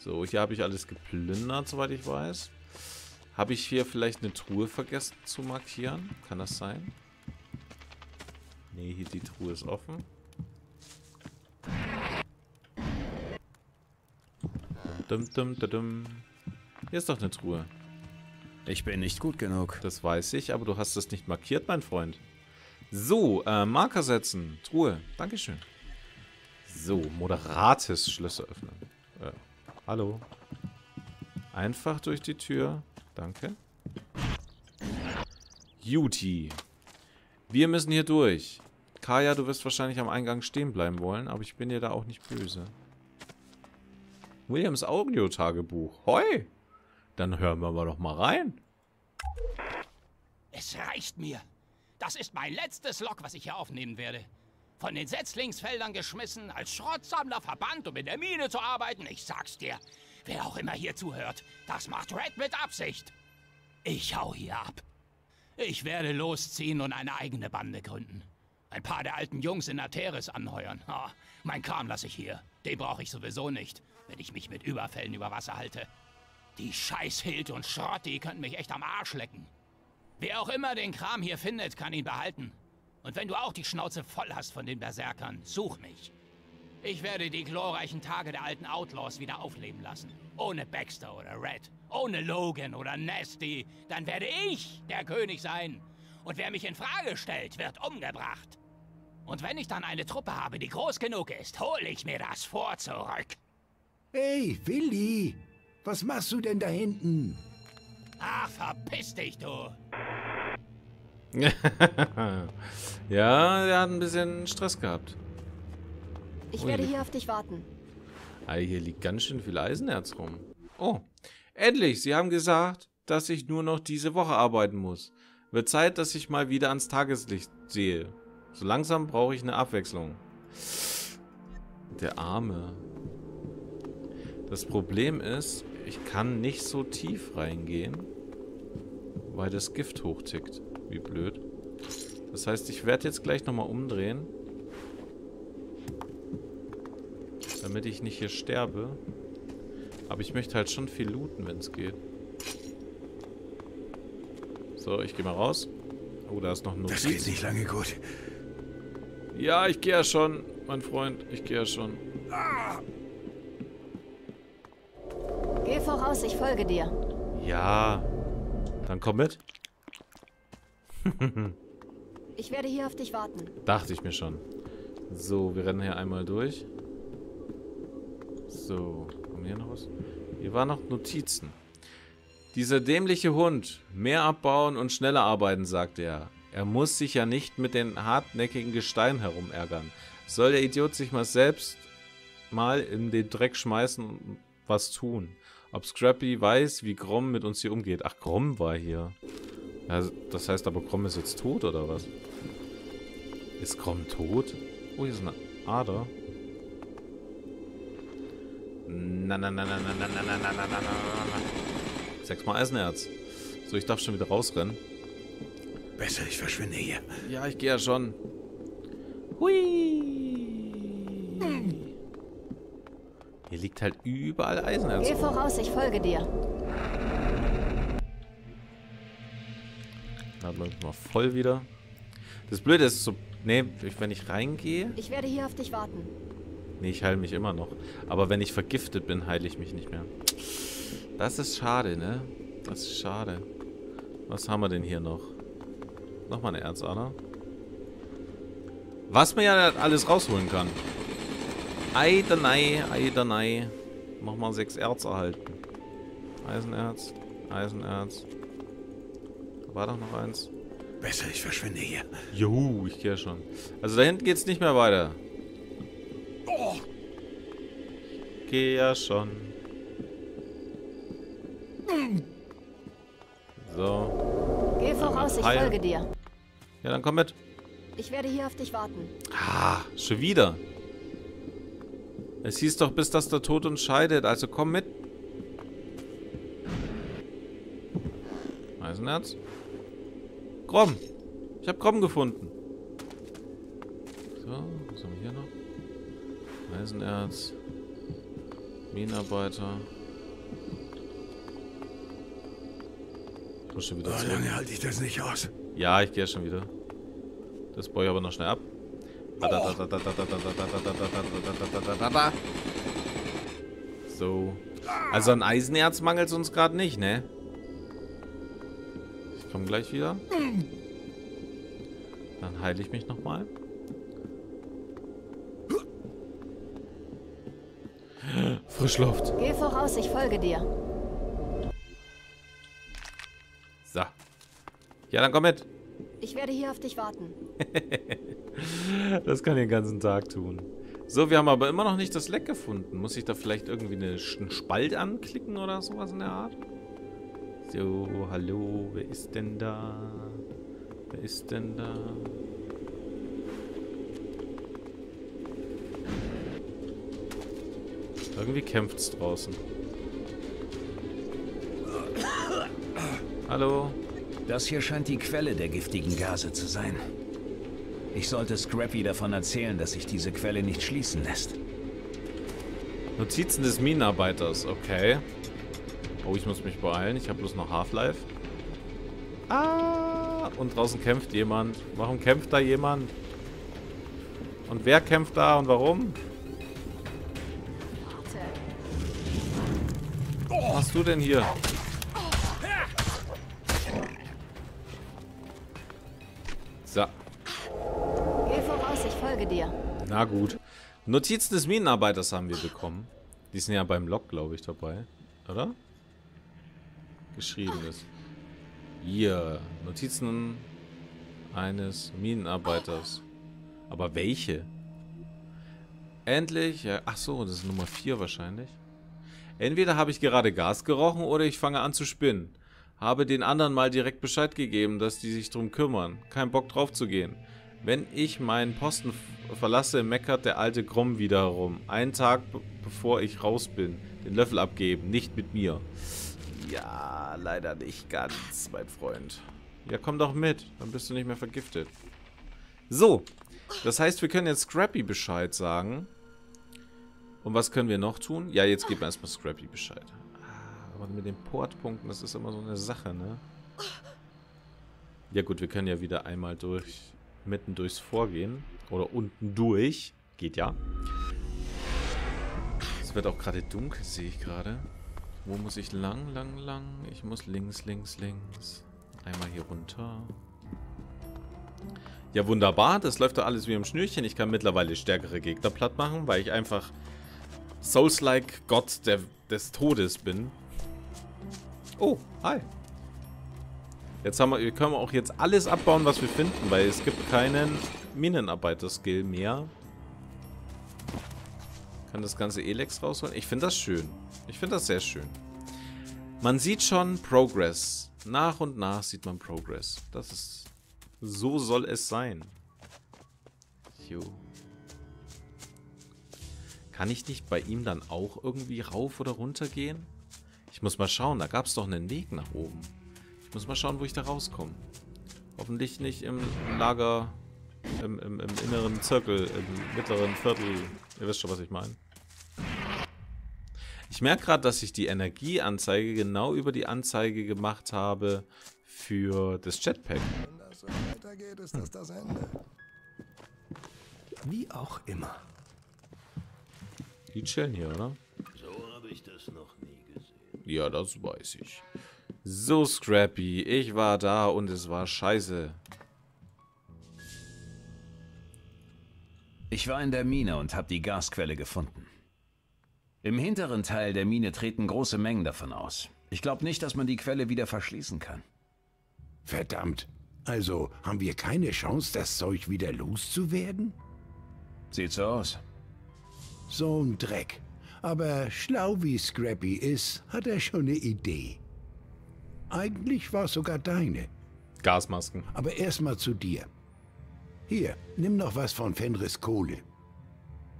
Speaker 1: So, hier habe ich alles geplündert, soweit ich weiß. Habe ich hier vielleicht eine Truhe vergessen zu markieren? Kann das sein? Ne, hier die Truhe ist offen. Dum, dum, dum, dum. Hier ist doch eine Truhe.
Speaker 3: Ich bin nicht gut genug.
Speaker 1: Das weiß ich, aber du hast das nicht markiert, mein Freund. So, äh, Marker setzen. Truhe. Dankeschön. So, moderates Schlösser öffnen. Äh, hallo. Einfach durch die Tür. Danke. Juti. Wir müssen hier durch. Kaya, du wirst wahrscheinlich am Eingang stehen bleiben wollen, aber ich bin dir da auch nicht böse. Williams Audio-Tagebuch. Hoi! Dann hören wir mal doch mal rein.
Speaker 9: Es reicht mir. Das ist mein letztes Log, was ich hier aufnehmen werde. Von den Setzlingsfeldern geschmissen, als Schrottsammler verbannt, um in der Mine zu arbeiten. Ich sag's dir, wer auch immer hier zuhört, das macht Red mit Absicht. Ich hau hier ab. Ich werde losziehen und eine eigene Bande gründen. Ein paar der alten Jungs in Ateris anheuern. Oh, mein Kram lasse ich hier. Den brauche ich sowieso nicht, wenn ich mich mit Überfällen über Wasser halte. Die scheiß Hild und Schrott, die könnten mich echt am Arsch lecken. Wer auch immer den Kram hier findet, kann ihn behalten. Und wenn du auch die Schnauze voll hast von den Berserkern, such mich. Ich werde die glorreichen Tage der alten Outlaws wieder aufleben lassen. Ohne Baxter oder Red, ohne Logan oder Nasty, dann werde ich der König sein. Und wer mich in Frage stellt, wird umgebracht. Und wenn ich dann eine Truppe habe, die groß genug ist, hole ich mir das vor zurück.
Speaker 8: Hey, Willi! Was machst du denn da hinten?
Speaker 9: Ach, verpiss dich, du!
Speaker 1: ja, er hat ein bisschen Stress gehabt.
Speaker 7: Ich Ui. werde hier auf dich warten.
Speaker 1: Ah, hier liegt ganz schön viel Eisenerz rum. Oh, endlich! Sie haben gesagt, dass ich nur noch diese Woche arbeiten muss. Wird Zeit, dass ich mal wieder ans Tageslicht sehe. So langsam brauche ich eine Abwechslung. Der Arme. Das Problem ist, ich kann nicht so tief reingehen, weil das Gift hochtickt. Wie blöd. Das heißt, ich werde jetzt gleich nochmal umdrehen. Damit ich nicht hier sterbe. Aber ich möchte halt schon viel looten, wenn es geht. So, ich gehe mal raus. Oh, da ist noch ein
Speaker 8: Notiz. Das geht nicht lange gut.
Speaker 1: Ja, ich gehe ja schon, mein Freund. Ich gehe ja schon. Ah.
Speaker 7: Geh voraus, ich folge dir.
Speaker 1: Ja. Dann komm mit.
Speaker 7: ich werde hier auf dich warten.
Speaker 1: Dachte ich mir schon. So, wir rennen hier einmal durch. So, haben hier noch was? Hier waren noch Notizen. Dieser dämliche Hund. Mehr abbauen und schneller arbeiten, sagt er. Er muss sich ja nicht mit den hartnäckigen Gesteinen herumärgern. Soll der Idiot sich mal selbst mal in den Dreck schmeißen und was tun? Ob Scrappy weiß, wie Grom mit uns hier umgeht. Ach, Grom war hier. Ja, das heißt aber, Grom ist jetzt tot, oder was? Ist Grom tot? Oh, hier ist eine Ader. Na, na, na, na, na, na, na, na, na, na, na, na. Sechsmal Eisenerz. So, ich darf schon wieder rausrennen.
Speaker 2: Besser, ich verschwinde hier.
Speaker 1: Ja, ich gehe ja schon. Hui. Hier liegt halt überall Eisenerz.
Speaker 7: Geh voraus, ich folge dir.
Speaker 1: Laden wir uns mal voll wieder. Das Blöde ist so... Nee, wenn ich reingehe...
Speaker 7: Ich werde hier auf dich warten.
Speaker 1: Nee, ich heile mich immer noch. Aber wenn ich vergiftet bin, heile ich mich nicht mehr. Das ist schade, ne? Das ist schade. Was haben wir denn hier noch? Nochmal eine Erzader. Was man ja alles rausholen kann. Eidenei, Eidenei. Nochmal sechs Erz erhalten. Eisenerz, Eisenerz. War doch noch eins.
Speaker 2: Besser, ich verschwinde hier.
Speaker 1: Juhu, ich gehe schon. Also da hinten geht's nicht mehr weiter. Ich gehe ja schon. So.
Speaker 7: Geh voraus, ich
Speaker 1: Heil.
Speaker 7: folge dir.
Speaker 1: Ja, dann komm mit.
Speaker 7: Ich werde hier auf dich warten.
Speaker 1: Ah, schon wieder. Es hieß doch, bis dass der Tod uns scheidet. Also komm mit. Eisenerz. Grom. Ich habe Grom gefunden. So, was haben wir hier noch? Eisenerz. Minenarbeiter. Ich muss schon wieder zurück.
Speaker 2: lange halte ich das nicht aus.
Speaker 1: Ja, ich gehe schon wieder. Das baue ich aber noch schnell ab. So. Also an Eisenerz mangelt es uns gerade nicht, ne? Ich komme gleich wieder. Dann heile ich mich nochmal. Frischluft.
Speaker 7: Geh voraus, ich folge dir.
Speaker 1: So. Ja, dann komm mit.
Speaker 7: Ich werde hier auf dich warten.
Speaker 1: Das kann ich den ganzen Tag tun. So, wir haben aber immer noch nicht das Leck gefunden. Muss ich da vielleicht irgendwie eine, einen Spalt anklicken oder sowas in der Art? So, hallo, wer ist denn da? Wer ist denn da? Irgendwie kämpft's draußen. Hallo?
Speaker 3: Das hier scheint die Quelle der giftigen Gase zu sein. Ich sollte Scrappy davon erzählen, dass sich diese Quelle nicht schließen lässt.
Speaker 1: Notizen des Minenarbeiters, okay. Oh, ich muss mich beeilen. Ich habe bloß noch Half-Life. Ah, und draußen kämpft jemand. Warum kämpft da jemand? Und wer kämpft da und warum? Was machst du denn hier? So,
Speaker 7: Geh voraus, ich folge dir.
Speaker 1: na gut. Notizen des Minenarbeiters haben wir bekommen. Die sind ja beim Log, glaube ich, dabei. Oder? Geschrieben ist. Hier. Notizen eines Minenarbeiters. Aber welche? Endlich. Ach so, das ist Nummer 4 wahrscheinlich. Entweder habe ich gerade Gas gerochen oder ich fange an zu spinnen. Habe den anderen mal direkt Bescheid gegeben, dass die sich drum kümmern. Kein Bock drauf zu gehen. Wenn ich meinen Posten verlasse, meckert der alte Grom wieder herum. Einen Tag be- bevor ich raus bin. Den Löffel abgeben, nicht mit mir. Ja, leider nicht ganz, mein Freund. Ja, komm doch mit, dann bist du nicht mehr vergiftet. So, das heißt, wir können jetzt Scrappy Bescheid sagen. Und was können wir noch tun? Ja, jetzt geben wir erstmal Scrappy Bescheid. Ah, Aber mit den Portpunkten, das ist immer so eine Sache, ne? Ja gut, wir können ja wieder einmal durch, mitten durchs Vorgehen. Oder unten durch. Geht ja. Es wird auch gerade dunkel, sehe ich gerade. Wo muss ich lang, lang, lang? Ich muss links, links, links. Einmal hier runter. Ja, wunderbar. Das läuft doch alles wie im Schnürchen. Ich kann mittlerweile stärkere Gegner platt machen, weil ich einfach Souls-like Gott der, des Todes bin. Oh, hi. Jetzt haben wir, können wir auch jetzt alles abbauen, was wir finden, weil es gibt keinen Minenarbeiter-Skill mehr. Kann das ganze Elex rausholen. Ich finde das schön. Ich finde das sehr schön. Man sieht schon Progress. Nach und nach sieht man Progress. Das ist... So soll es sein. Jo. Kann ich nicht bei ihm dann auch irgendwie rauf oder runter gehen? Ich muss mal schauen, da gab es doch einen Weg nach oben. Ich muss mal schauen, wo ich da rauskomme. Hoffentlich nicht im Lager, im, im, im inneren Zirkel, im mittleren Viertel. Ihr wisst schon, was ich meine. Ich merke gerade, dass ich die Energieanzeige genau über die Anzeige gemacht habe für das Jetpack.
Speaker 8: Wenn das so weitergeht, ist das das Ende. Wie auch immer.
Speaker 1: Die chillen hier, oder?
Speaker 10: So habe ich das noch nie gesehen.
Speaker 1: Ja, das weiß ich. So, Scrappy, ich war da und es war scheiße.
Speaker 3: Ich war in der Mine und habe die Gasquelle gefunden. Im hinteren Teil der Mine treten große Mengen davon aus. Ich glaube nicht, dass man die Quelle wieder verschließen kann.
Speaker 8: Verdammt. Also haben wir keine Chance, das Zeug wieder loszuwerden?
Speaker 3: Sieht so aus.
Speaker 8: So ein Dreck. Aber schlau wie Scrappy ist, hat er schon eine Idee. Eigentlich war es sogar deine.
Speaker 1: Gasmasken.
Speaker 8: Aber erstmal zu dir. Hier, nimm noch was von Fenris Kohle.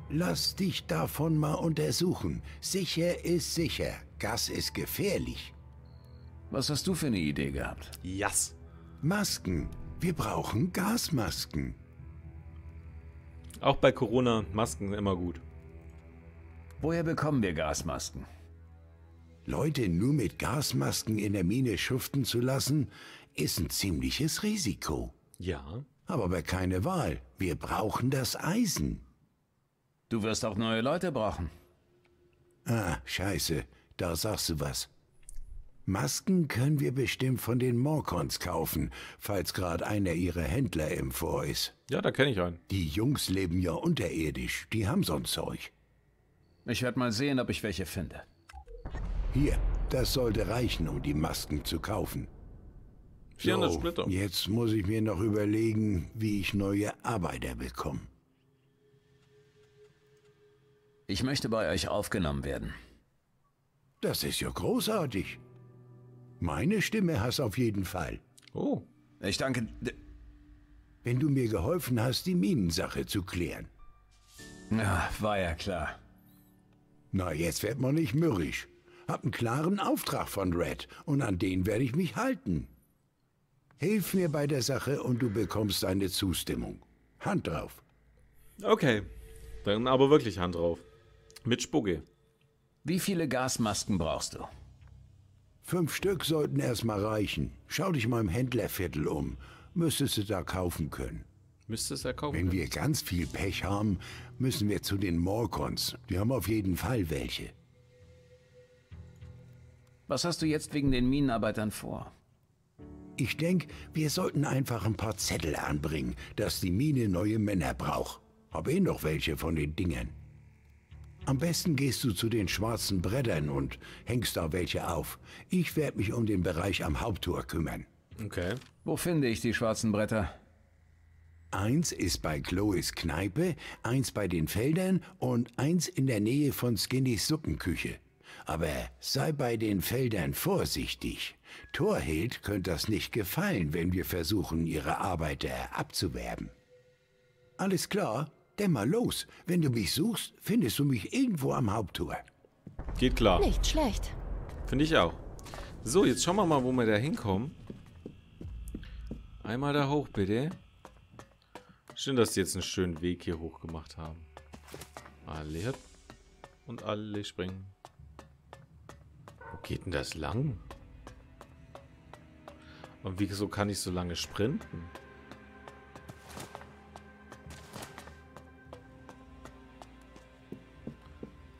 Speaker 8: Lass dich davon mal untersuchen. Sicher ist sicher. Gas ist gefährlich.
Speaker 3: Was hast du für eine Idee gehabt?
Speaker 1: Yes.
Speaker 8: Masken. Wir brauchen Gasmasken.
Speaker 1: Auch bei Corona Masken immer gut.
Speaker 3: Woher bekommen wir Gasmasken?
Speaker 8: Leute nur mit Gasmasken in der Mine schuften zu lassen, ist ein ziemliches Risiko.
Speaker 1: Ja.
Speaker 8: Aber bei keine Wahl. Wir brauchen das Eisen.
Speaker 3: Du wirst auch neue Leute brauchen.
Speaker 8: Ah, scheiße. Da sagst du was. Masken können wir bestimmt von den Morkons kaufen, falls gerade einer ihrer Händler im Vor ist.
Speaker 1: Ja, da kenne ich einen.
Speaker 8: Die Jungs leben ja unterirdisch. Die haben so ein Zeug.
Speaker 3: Ich werde mal sehen, ob ich welche finde.
Speaker 8: Hier, das sollte reichen, um die Masken zu kaufen.
Speaker 1: 400
Speaker 8: So,
Speaker 1: Splitter.
Speaker 8: Jetzt muss ich mir noch überlegen, wie ich neue Arbeiter bekomme.
Speaker 3: Ich möchte bei euch aufgenommen werden.
Speaker 8: Das ist ja großartig. Meine Stimme hast auf jeden Fall.
Speaker 1: Oh.
Speaker 3: Ich danke.
Speaker 8: Wenn du mir geholfen hast, die Minensache zu klären.
Speaker 3: Ja, war ja klar.
Speaker 8: Na, jetzt wird man nicht mürrisch. Hab einen klaren Auftrag von Red und an den werde ich mich halten. Hilf mir bei der Sache und du bekommst deine Zustimmung. Hand drauf.
Speaker 1: Okay. Dann aber wirklich Hand drauf. Mit Spucke.
Speaker 3: Wie viele Gasmasken brauchst du?
Speaker 8: Fünf Stück sollten erstmal reichen. Schau dich mal im Händlerviertel um. Müsstest du da kaufen können.
Speaker 1: Müsste es ja kaufen.
Speaker 8: Wenn
Speaker 1: können.
Speaker 8: wir ganz viel Pech haben, müssen wir zu den Morkons. Die haben auf jeden Fall welche.
Speaker 3: Was hast du jetzt wegen den Minenarbeitern vor?
Speaker 8: Ich denke, wir sollten einfach ein paar Zettel anbringen, dass die Mine neue Männer braucht. Hab eh noch welche von den Dingern. Am besten gehst du zu den schwarzen Brettern und hängst da welche auf. Ich werde mich um den Bereich am Haupttor kümmern.
Speaker 1: Okay.
Speaker 3: Wo finde ich die schwarzen Bretter?
Speaker 8: Eins ist bei Chloes Kneipe, eins bei den Feldern und eins in der Nähe von Skinnys Suppenküche. Aber sei bei den Feldern vorsichtig. Torhild könnte das nicht gefallen, wenn wir versuchen, ihre Arbeiter abzuwerben. Alles klar? Denn mal los. Wenn du mich suchst, findest du mich irgendwo am Haupttor.
Speaker 1: Geht klar.
Speaker 7: Nicht schlecht.
Speaker 1: Finde ich auch. So, jetzt schauen wir mal, wo wir da hinkommen. Einmal da hoch, bitte. Schön, dass die jetzt einen schönen Weg hier hoch gemacht haben. Alle hüp und alle springen. Wo geht denn das lang? Und wieso kann ich so lange sprinten?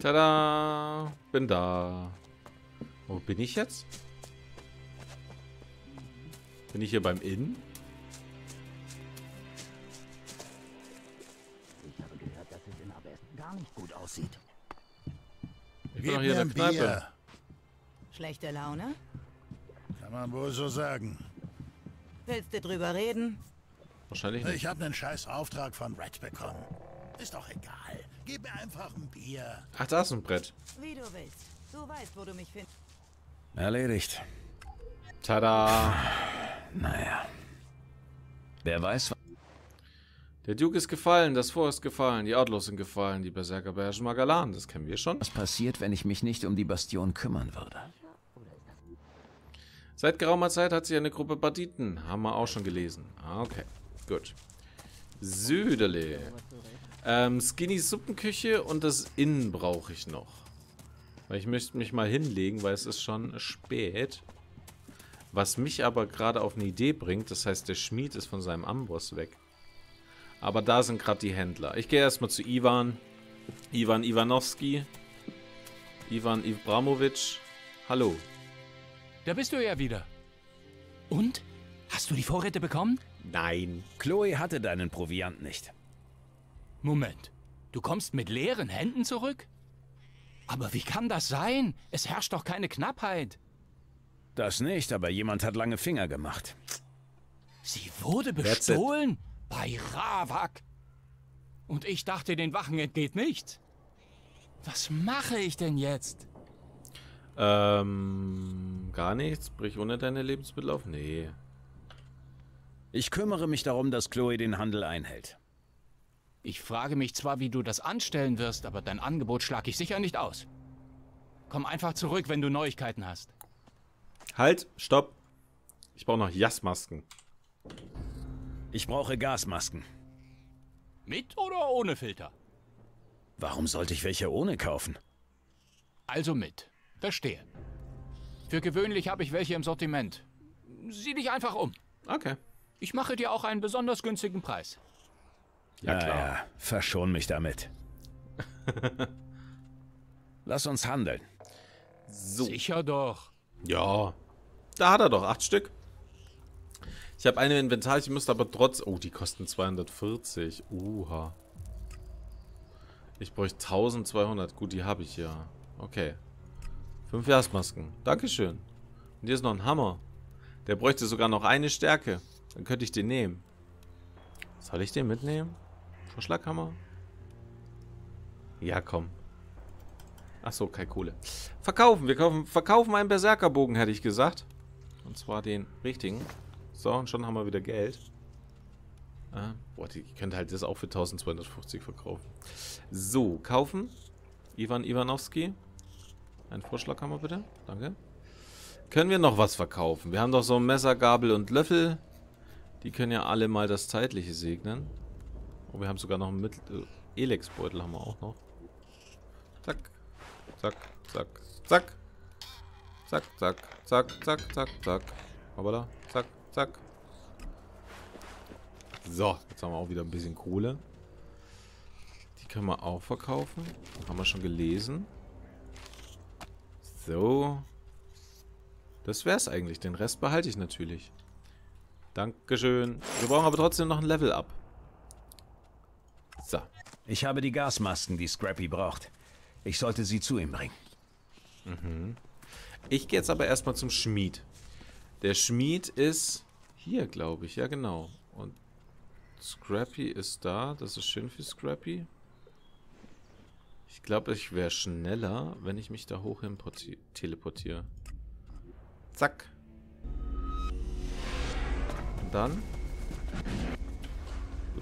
Speaker 1: Tada! Bin da. Wo bin ich jetzt? Bin ich hier beim Inn?
Speaker 10: Ich habe gehört, dass es in Abersten gar nicht gut aussieht.
Speaker 1: Ich bin doch hier in der Kneipe.
Speaker 11: Schlechte Laune?
Speaker 12: Kann man wohl so sagen.
Speaker 11: Willst du drüber reden?
Speaker 1: Wahrscheinlich nicht.
Speaker 12: Ich habe einen scheiß Auftrag von Red bekommen. Ist doch egal. Gib mir einfach ein Bier.
Speaker 1: Ach, da ist ein Brett.
Speaker 11: Wie du willst. Du weißt, wo du mich findest.
Speaker 3: Erledigt.
Speaker 1: Tada!
Speaker 3: Naja. Wer weiß,
Speaker 1: Der Duke ist gefallen, das Fort ist gefallen, die Outlaws sind gefallen, die Berserker beherrschen Magalan, das kennen wir schon.
Speaker 3: Was passiert, wenn ich mich nicht um die Bastion kümmern würde?
Speaker 1: Seit geraumer Zeit hat sich eine Gruppe Banditen, haben wir auch schon gelesen. Ah, okay, gut. Süderle. Ähm, Skinny Suppenküche und das Innen brauche ich noch. Weil ich möchte mich mal hinlegen, weil es ist schon spät. Was mich aber gerade auf eine Idee bringt, das heißt, der Schmied ist von seinem Amboss weg. Aber da sind gerade die Händler. Ich gehe erstmal zu Ivan. Ivan Ivanowski. Ivan Ibramovic. Hallo.
Speaker 9: Da bist du ja wieder. Und? Hast du die Vorräte bekommen?
Speaker 1: Nein.
Speaker 3: Chloe hatte deinen Proviant nicht.
Speaker 9: Moment. Du kommst mit leeren Händen zurück? Aber wie kann das sein? Es herrscht doch keine Knappheit.
Speaker 3: Das nicht, aber jemand hat lange Finger gemacht.
Speaker 9: Sie wurde bestohlen? Bei Ravak? Und ich dachte, den Wachen entgeht nichts. Was mache ich denn jetzt?
Speaker 1: Ähm, gar nichts? Brich ohne deine Lebensmittel auf? Nee.
Speaker 3: Ich kümmere mich darum, dass Chloe den Handel einhält.
Speaker 9: Ich frage mich zwar, wie du das anstellen wirst, aber dein Angebot schlage ich sicher nicht aus. Komm einfach zurück, wenn du Neuigkeiten hast.
Speaker 1: Halt, stopp. Ich brauche noch Jassmasken.
Speaker 3: Ich brauche Gasmasken.
Speaker 9: Mit oder ohne Filter?
Speaker 3: Warum sollte ich welche ohne kaufen?
Speaker 9: Also mit. Verstehe. Für gewöhnlich habe ich welche im Sortiment. Sieh dich einfach um.
Speaker 1: Okay.
Speaker 9: Ich mache dir auch einen besonders günstigen Preis.
Speaker 3: Ja, klar. Ja, verschon mich damit. Lass uns handeln.
Speaker 9: So. Sicher doch.
Speaker 1: Ja. Da hat er doch acht Stück. Ich habe eine Inventar, ich müsste aber trotz... Oh, die kosten 240. Uha. Ich bräuchte 1200. Gut, die habe ich ja. Okay. Fünf Jasmasken. Dankeschön. Und hier ist noch ein Hammer. Der bräuchte sogar noch eine Stärke. Dann könnte ich den nehmen. Soll ich den mitnehmen? Vorschlaghammer? Ja, komm. Achso, keine Kohle. Verkaufen. Wir kaufen, verkaufen einen Berserkerbogen, hätte ich gesagt. Und zwar den richtigen. So, und schon haben wir wieder Geld. Ah, boah, ich könnte halt das auch für 1250 verkaufen. So, kaufen. Ivan Ivanowski. Ein Vorschlaghammer bitte. Danke. Können wir noch was verkaufen? Wir haben doch so Messer, Gabel und Löffel. Die können ja alle mal das Zeitliche segnen. Oh, wir haben sogar noch einen Mittel... Äh, Elex-Beutel haben wir auch noch. Zack. Zack, zack, zack. Zack, zack, zack, zack, zack, zack. Hoppala. Zack, zack. So, jetzt haben wir auch wieder ein bisschen Kohle. Die können wir auch verkaufen. Haben wir schon gelesen. So. Das wär's eigentlich. Den Rest behalte ich natürlich. Dankeschön. Wir brauchen aber trotzdem noch ein Level-Up. So.
Speaker 3: Ich habe die Gasmasken, die Scrappy braucht. Ich sollte sie zu ihm bringen.
Speaker 1: Mhm. Ich gehe jetzt aber erstmal zum Schmied. Der Schmied ist hier, glaube ich. Ja, genau. Und Scrappy ist da. Das ist schön für Scrappy. Ich glaube, ich wäre schneller, wenn ich mich da hoch hin teleportiere. Zack. Dann.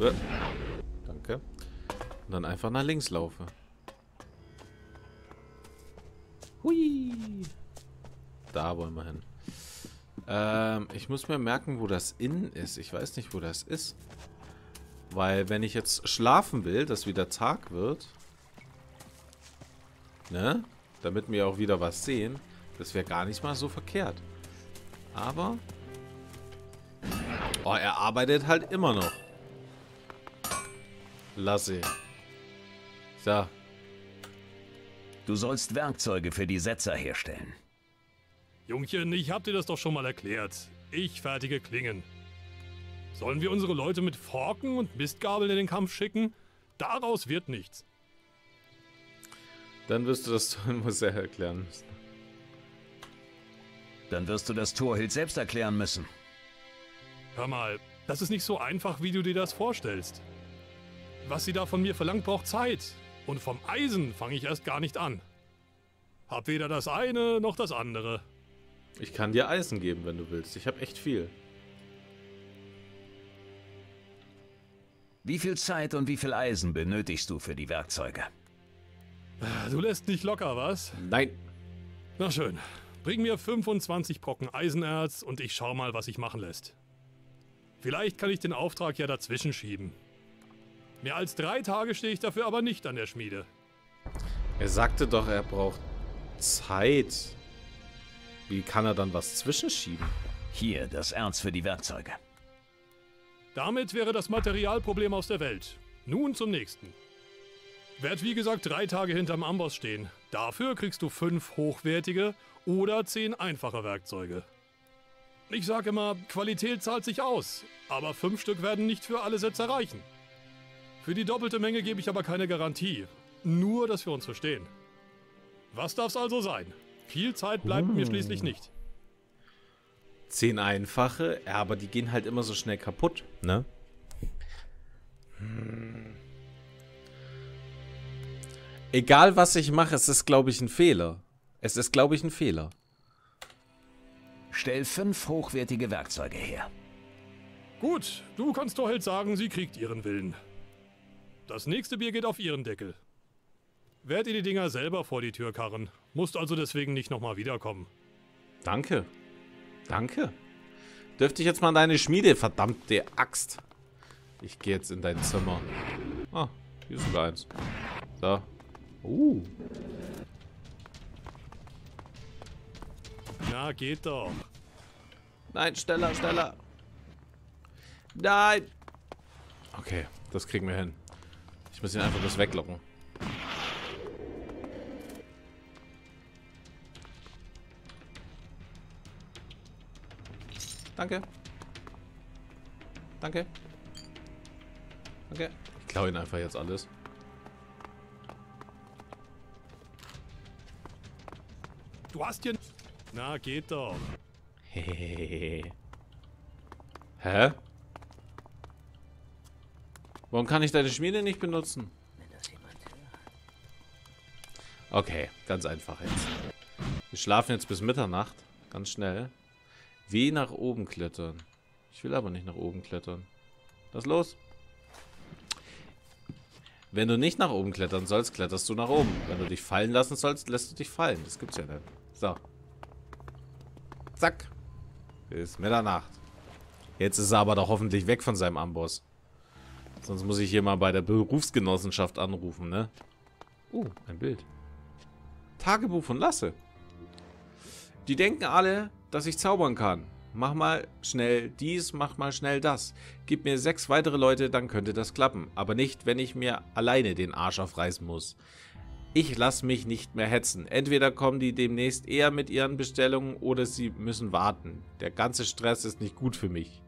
Speaker 1: Äh, danke. Und dann einfach nach links laufe. Hui. Da wollen wir hin. Ähm, ich muss mir merken, wo das innen ist. Ich weiß nicht, wo das ist. Weil, wenn ich jetzt schlafen will, dass wieder Tag wird, Ne? Damit wir auch wieder was sehen. Das wäre gar nicht mal so verkehrt. Aber... Oh, er arbeitet halt immer noch. Lasse. So.
Speaker 3: Du sollst Werkzeuge für die Setzer herstellen.
Speaker 4: Jungchen, ich hab dir das doch schon mal erklärt. Ich fertige Klingen. Sollen wir unsere Leute mit Forken und Mistgabeln in den Kampf schicken? Daraus wird nichts.
Speaker 1: Dann wirst du das Torhild erklären müssen.
Speaker 3: Dann wirst du das Torhild selbst erklären müssen.
Speaker 4: Hör mal, das ist nicht so einfach, wie du dir das vorstellst. Was sie da von mir verlangt, braucht Zeit. Und vom Eisen fange ich erst gar nicht an. Hab weder das eine noch das andere.
Speaker 1: Ich kann dir Eisen geben, wenn du willst. Ich habe echt viel.
Speaker 3: Wie viel Zeit und wie viel Eisen benötigst du für die Werkzeuge?
Speaker 4: Du lässt nicht locker, was?
Speaker 1: Nein.
Speaker 4: Na schön. Bring mir 25 Brocken Eisenerz und ich schau mal, was sich machen lässt. Vielleicht kann ich den Auftrag ja dazwischen schieben. Mehr als drei Tage stehe ich dafür aber nicht an der Schmiede.
Speaker 1: Er sagte doch, er braucht Zeit. Wie kann er dann was zwischenschieben?
Speaker 3: Hier, das Erz für die Werkzeuge.
Speaker 4: Damit wäre das Materialproblem aus der Welt. Nun zum nächsten. Werd wie gesagt drei Tage hinterm Amboss stehen. Dafür kriegst du fünf hochwertige oder zehn einfache Werkzeuge. Ich sag immer, Qualität zahlt sich aus, aber fünf Stück werden nicht für alle Sätze reichen. Für die doppelte Menge gebe ich aber keine Garantie. Nur, dass wir uns verstehen. Was darf's also sein? Viel Zeit bleibt mir schließlich nicht.
Speaker 1: Zehn einfache, ja, aber die gehen halt immer so schnell kaputt, ne? Hm. Egal was ich mache, es ist, glaube ich, ein Fehler. Es ist, glaube ich, ein Fehler.
Speaker 3: Stell fünf hochwertige Werkzeuge her.
Speaker 4: Gut, du kannst doch halt sagen, sie kriegt ihren Willen. Das nächste Bier geht auf ihren Deckel. Werd ihr die Dinger selber vor die Tür karren. Musst also deswegen nicht nochmal wiederkommen.
Speaker 1: Danke. Danke. Dürfte ich jetzt mal in deine Schmiede, verdammte Axt. Ich gehe jetzt in dein Zimmer. Ah, hier ist sogar eins. So. Uh.
Speaker 4: Na, geht doch.
Speaker 1: Nein, schneller, schneller. Nein. Okay, das kriegen wir hin. Ich muss ihn einfach bloß weglocken. Danke. Danke. Danke. Ich klaue ihn einfach jetzt alles.
Speaker 4: Du hast hier... Na, geht doch.
Speaker 1: Hä? Warum kann ich deine Schmiede nicht benutzen? Okay, ganz einfach jetzt. Wir schlafen jetzt bis Mitternacht. Ganz schnell. Wie nach oben klettern. Ich will aber nicht nach oben klettern. Was los? Wenn du nicht nach oben klettern sollst, kletterst du nach oben. Wenn du dich fallen lassen sollst, lässt du dich fallen. Das gibt's ja nicht. So. Zack. Bis Mitternacht. Jetzt ist er aber doch hoffentlich weg von seinem Amboss. Sonst muss ich hier mal bei der Berufsgenossenschaft anrufen, ne? Oh, ein Bild. Tagebuch von Lasse. Die denken alle, dass ich zaubern kann. Mach mal schnell dies, mach mal schnell das. Gib mir sechs weitere Leute, dann könnte das klappen. Aber nicht, wenn ich mir alleine den Arsch aufreißen muss. Ich lasse mich nicht mehr hetzen. Entweder kommen die demnächst eher mit ihren Bestellungen oder sie müssen warten. Der ganze Stress ist nicht gut für mich.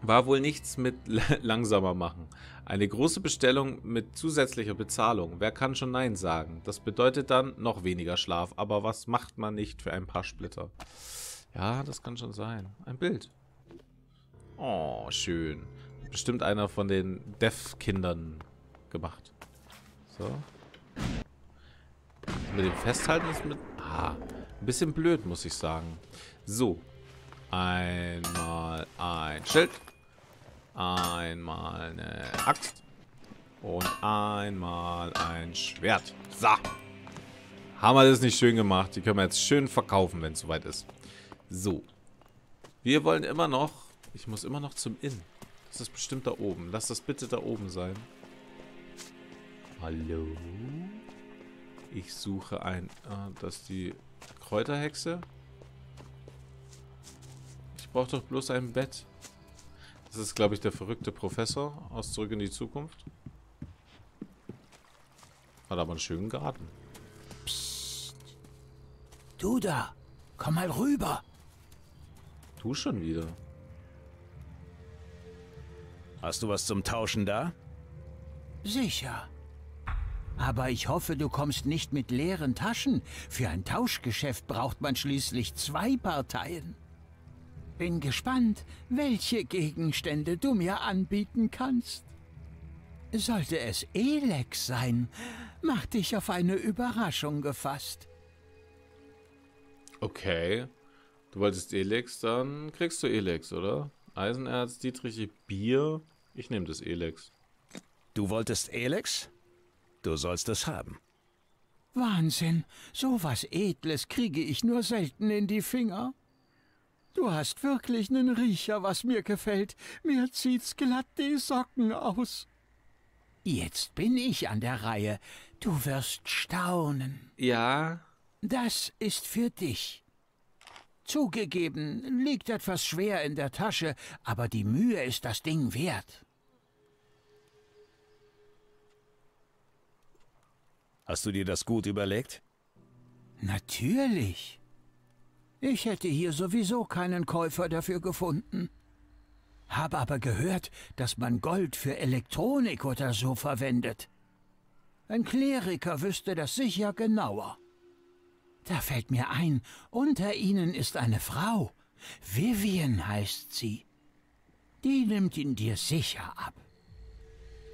Speaker 1: War wohl nichts mit langsamer machen. Eine große Bestellung mit zusätzlicher Bezahlung. Wer kann schon Nein sagen? Das bedeutet dann noch weniger Schlaf. Aber was macht man nicht für ein paar Splitter? Ja, das kann schon sein. Ein Bild. Oh, schön. Bestimmt einer von den Dev-Kindern gemacht. So. Mit dem Festhalten ist mit... Ah, ein bisschen blöd, muss ich sagen. So. Einmal ein Schild. Einmal eine Axt. Und einmal ein Schwert. So. Haben wir das nicht schön gemacht. Die können wir jetzt schön verkaufen, wenn es soweit ist. So. Wir wollen immer noch... Ich muss immer noch zum Inn. Das ist bestimmt da oben. Lass das bitte da oben sein. Hallo? Ich suche ein... Ah, das ist die Kräuterhexe. Ich brauche doch bloß ein Bett. Das ist, glaube ich, der verrückte Professor aus Zurück in die Zukunft. Hat aber einen schönen Garten.
Speaker 10: Psst. Du da, komm mal rüber.
Speaker 1: Du schon wieder.
Speaker 3: Hast du was zum Tauschen da?
Speaker 10: Sicher. Aber ich hoffe, du kommst nicht mit leeren Taschen. Für ein Tauschgeschäft braucht man schließlich zwei Parteien. Bin gespannt, welche Gegenstände du mir anbieten kannst. Sollte es Elex sein, mach dich auf eine Überraschung gefasst.
Speaker 1: Okay. Du wolltest Elex, dann kriegst du Elex, oder? Eisenerz, Dietriche, Bier. Ich nehme das Elex.
Speaker 3: Du wolltest Elex? Du sollst es haben.
Speaker 10: Wahnsinn, so was Edles kriege ich nur selten in die Finger. Du hast wirklich nen Riecher, was mir gefällt. Mir zieht's glatt die Socken aus. Jetzt bin ich an der Reihe. Du wirst staunen.
Speaker 1: Ja.
Speaker 10: Das ist für dich. Zugegeben, liegt etwas schwer in der Tasche, aber die Mühe ist das Ding wert.
Speaker 3: Hast du dir das gut überlegt?
Speaker 10: Natürlich. Ich hätte hier sowieso keinen Käufer dafür gefunden. Habe aber gehört, dass man Gold für Elektronik oder so verwendet. Ein Kleriker wüsste das sicher genauer. Da fällt mir ein, unter ihnen ist eine Frau. Vivian heißt sie. Die nimmt ihn dir sicher ab.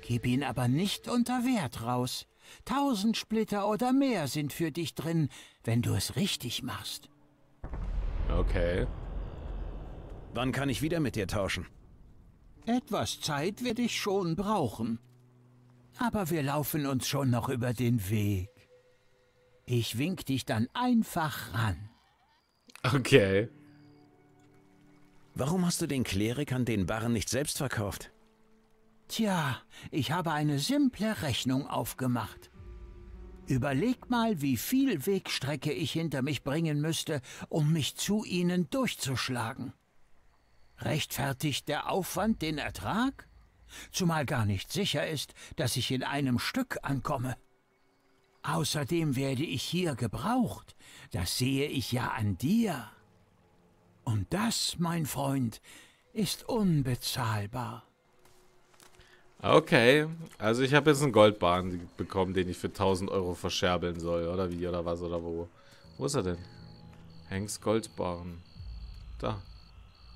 Speaker 10: Gib ihn aber nicht unter Wert raus. Tausend Splitter oder mehr sind für dich drin, wenn du es richtig machst.
Speaker 1: Okay.
Speaker 3: Wann kann ich wieder mit dir tauschen?
Speaker 10: Etwas Zeit werde ich schon brauchen. Aber wir laufen uns schon noch über den Weg. Ich wink dich dann einfach ran.
Speaker 1: Okay.
Speaker 3: Warum hast du den Klerikern den Barren nicht selbst verkauft?
Speaker 10: Tja, ich habe eine simple Rechnung aufgemacht. Überleg mal, wie viel Wegstrecke ich hinter mich bringen müsste, um mich zu ihnen durchzuschlagen. Rechtfertigt der Aufwand den Ertrag? Zumal gar nicht sicher ist, dass ich in einem Stück ankomme. Außerdem werde ich hier gebraucht. Das sehe ich ja an dir. Und das, mein Freund, ist unbezahlbar.
Speaker 1: Okay, also ich habe jetzt einen Goldbarren bekommen, den ich für 1000 Euro verscherbeln soll, oder wie, oder was, oder wo. Wo ist er denn? Hanks Goldbarren. Da.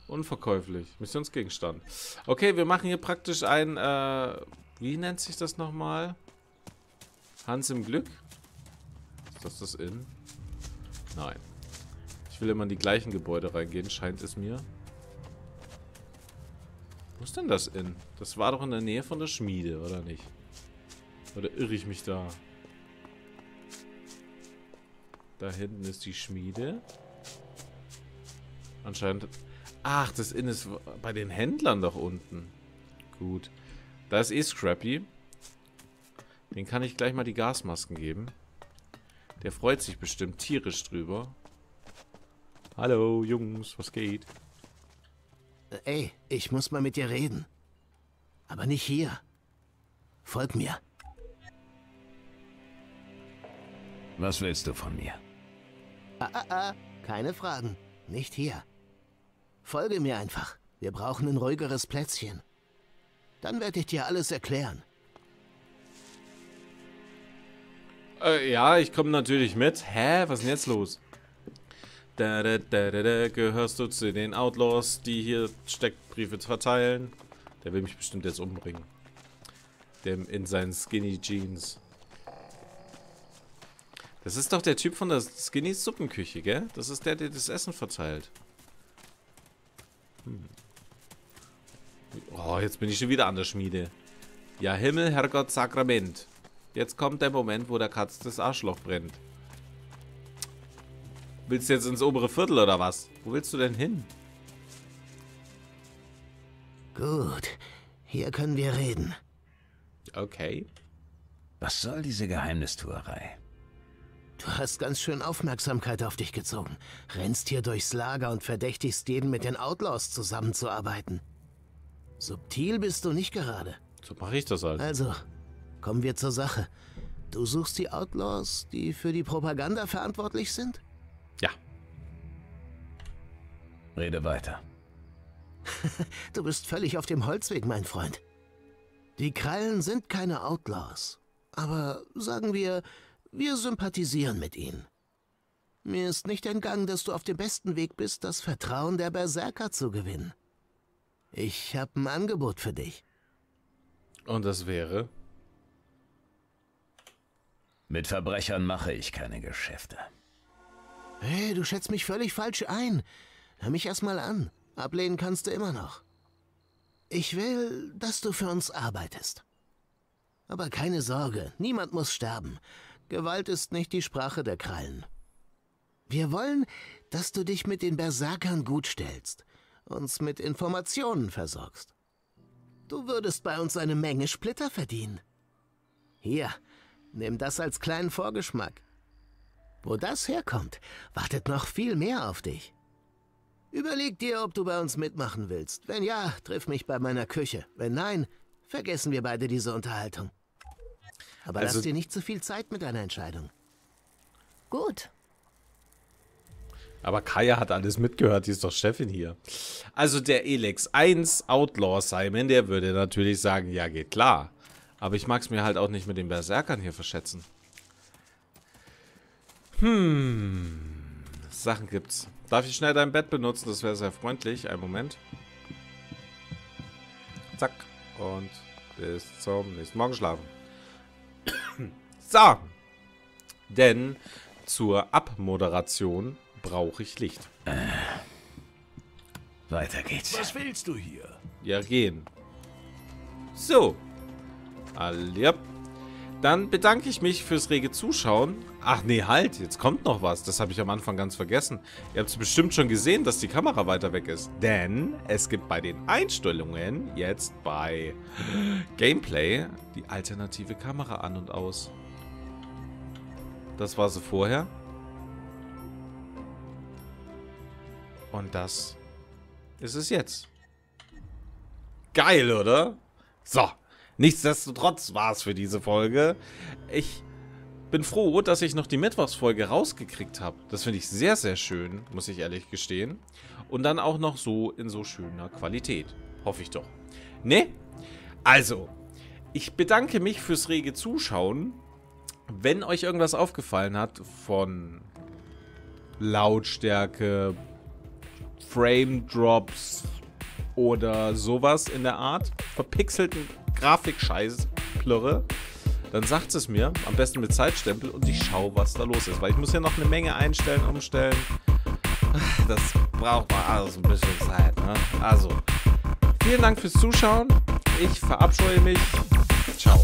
Speaker 1: Unverkäuflich. Missionsgegenstand. Okay, wir machen hier praktisch ein, äh, wie nennt sich das nochmal? Hans im Glück? Ist das das In? Nein. Ich will immer in die gleichen Gebäude reingehen, scheint es mir. Wo ist denn das in? Das war doch in der Nähe von der Schmiede, oder nicht? Oder irre ich mich da? Da hinten ist die Schmiede. Anscheinend... Ach, das Inn ist bei den Händlern doch unten. Gut. Da ist eh Scrappy. Den kann ich gleich mal die Gasmasken geben. Der freut sich bestimmt tierisch drüber. Hallo, Jungs, was geht?
Speaker 12: Ey, ich muss mal mit dir reden. Aber nicht hier. Folg mir.
Speaker 3: Was willst du von mir?
Speaker 12: Ah, ah, ah. Keine Fragen. Nicht hier. Folge mir einfach. Wir brauchen ein ruhigeres Plätzchen. Dann werde ich dir alles erklären.
Speaker 1: Äh, ja, ich komme natürlich mit. Hä? Was ist denn jetzt los? Da, da, da, da, da, gehörst du zu den Outlaws, die hier Steckbriefe verteilen? Der will mich bestimmt jetzt umbringen. Der in seinen Skinny Jeans. Das ist doch der Typ von der Skinny Suppenküche, gell? Das ist der, der das Essen verteilt. Hm. Oh, jetzt bin ich schon wieder an der Schmiede. Ja, Himmel, Herrgott, Sakrament. Jetzt kommt der Moment, wo der Katz das Arschloch brennt. Willst du jetzt ins obere Viertel oder was? Wo willst du denn hin?
Speaker 12: Gut, hier können wir reden.
Speaker 1: Okay.
Speaker 3: Was soll diese Geheimnistuerei?
Speaker 12: Du hast ganz schön Aufmerksamkeit auf dich gezogen. Rennst hier durchs Lager und verdächtigst jeden mit den Outlaws zusammenzuarbeiten. Subtil bist du nicht gerade.
Speaker 1: So mache ich das halt.
Speaker 12: Also, kommen wir zur Sache. Du suchst die Outlaws, die für die Propaganda verantwortlich sind?
Speaker 1: Ja.
Speaker 3: Rede weiter.
Speaker 12: du bist völlig auf dem Holzweg, mein Freund. Die Krallen sind keine Outlaws. Aber sagen wir, wir sympathisieren mit ihnen. Mir ist nicht entgangen, dass du auf dem besten Weg bist, das Vertrauen der Berserker zu gewinnen. Ich habe ein Angebot für dich.
Speaker 1: Und das wäre?
Speaker 3: Mit Verbrechern mache ich keine Geschäfte.
Speaker 12: Hey, du schätzt mich völlig falsch ein. Hör mich erst mal an. Ablehnen kannst du immer noch. Ich will, dass du für uns arbeitest. Aber keine Sorge, niemand muss sterben. Gewalt ist nicht die Sprache der Krallen. Wir wollen, dass du dich mit den Berserkern gut stellst, uns mit Informationen versorgst. Du würdest bei uns eine Menge Splitter verdienen. Hier, nimm das als kleinen Vorgeschmack. Wo das herkommt, wartet noch viel mehr auf dich. Überleg dir, ob du bei uns mitmachen willst. Wenn ja, triff mich bei meiner Küche. Wenn nein, vergessen wir beide diese Unterhaltung. Aber
Speaker 1: Also-
Speaker 12: lass dir nicht zu viel Zeit mit deiner Entscheidung.
Speaker 7: Gut.
Speaker 1: Aber Kaya hat alles mitgehört, die ist doch Chefin hier. Also der Elex 1 Outlaw Simon, der würde natürlich sagen, ja, geht klar. Aber ich mag es mir halt auch nicht mit den Berserkern hier verschätzen. Hm. Sachen gibt's. Darf ich schnell dein Bett benutzen? Das wäre sehr freundlich. Einen Moment. Zack. Und bis zum nächsten Morgen schlafen. so. Denn zur Abmoderation brauche ich Licht.
Speaker 3: Weiter geht's.
Speaker 5: Was willst du hier?
Speaker 1: Ja, gehen. So. Allja. Dann bedanke ich mich fürs rege Zuschauen. Ach nee, halt, jetzt kommt noch was. Das habe ich am Anfang ganz vergessen. Ihr habt es bestimmt schon gesehen, dass die Kamera weiter weg ist. Denn es gibt bei den Einstellungen jetzt bei Gameplay die alternative Kamera an und aus. Das war sie vorher. Und das ist es jetzt. Geil, oder? So. Nichtsdestotrotz war es für diese Folge. Ich bin froh, dass ich noch die Mittwochsfolge rausgekriegt habe. Das finde ich sehr, sehr schön, muss ich ehrlich gestehen. Und dann auch noch so in so schöner Qualität. Hoffe ich doch. Ne? Also, ich bedanke mich fürs rege Zuschauen. Wenn euch irgendwas aufgefallen hat von Lautstärke, Frame Drops oder sowas in der Art, verpixelten Grafikscheiß, Plörre, dann sagt es mir, am besten mit Zeitstempel und ich schaue, was da los ist. Weil ich muss ja noch eine Menge einstellen, umstellen. Das braucht mal alles ein bisschen Zeit. Ne? Also, vielen Dank fürs Zuschauen. Ich verabscheue mich. Ciao.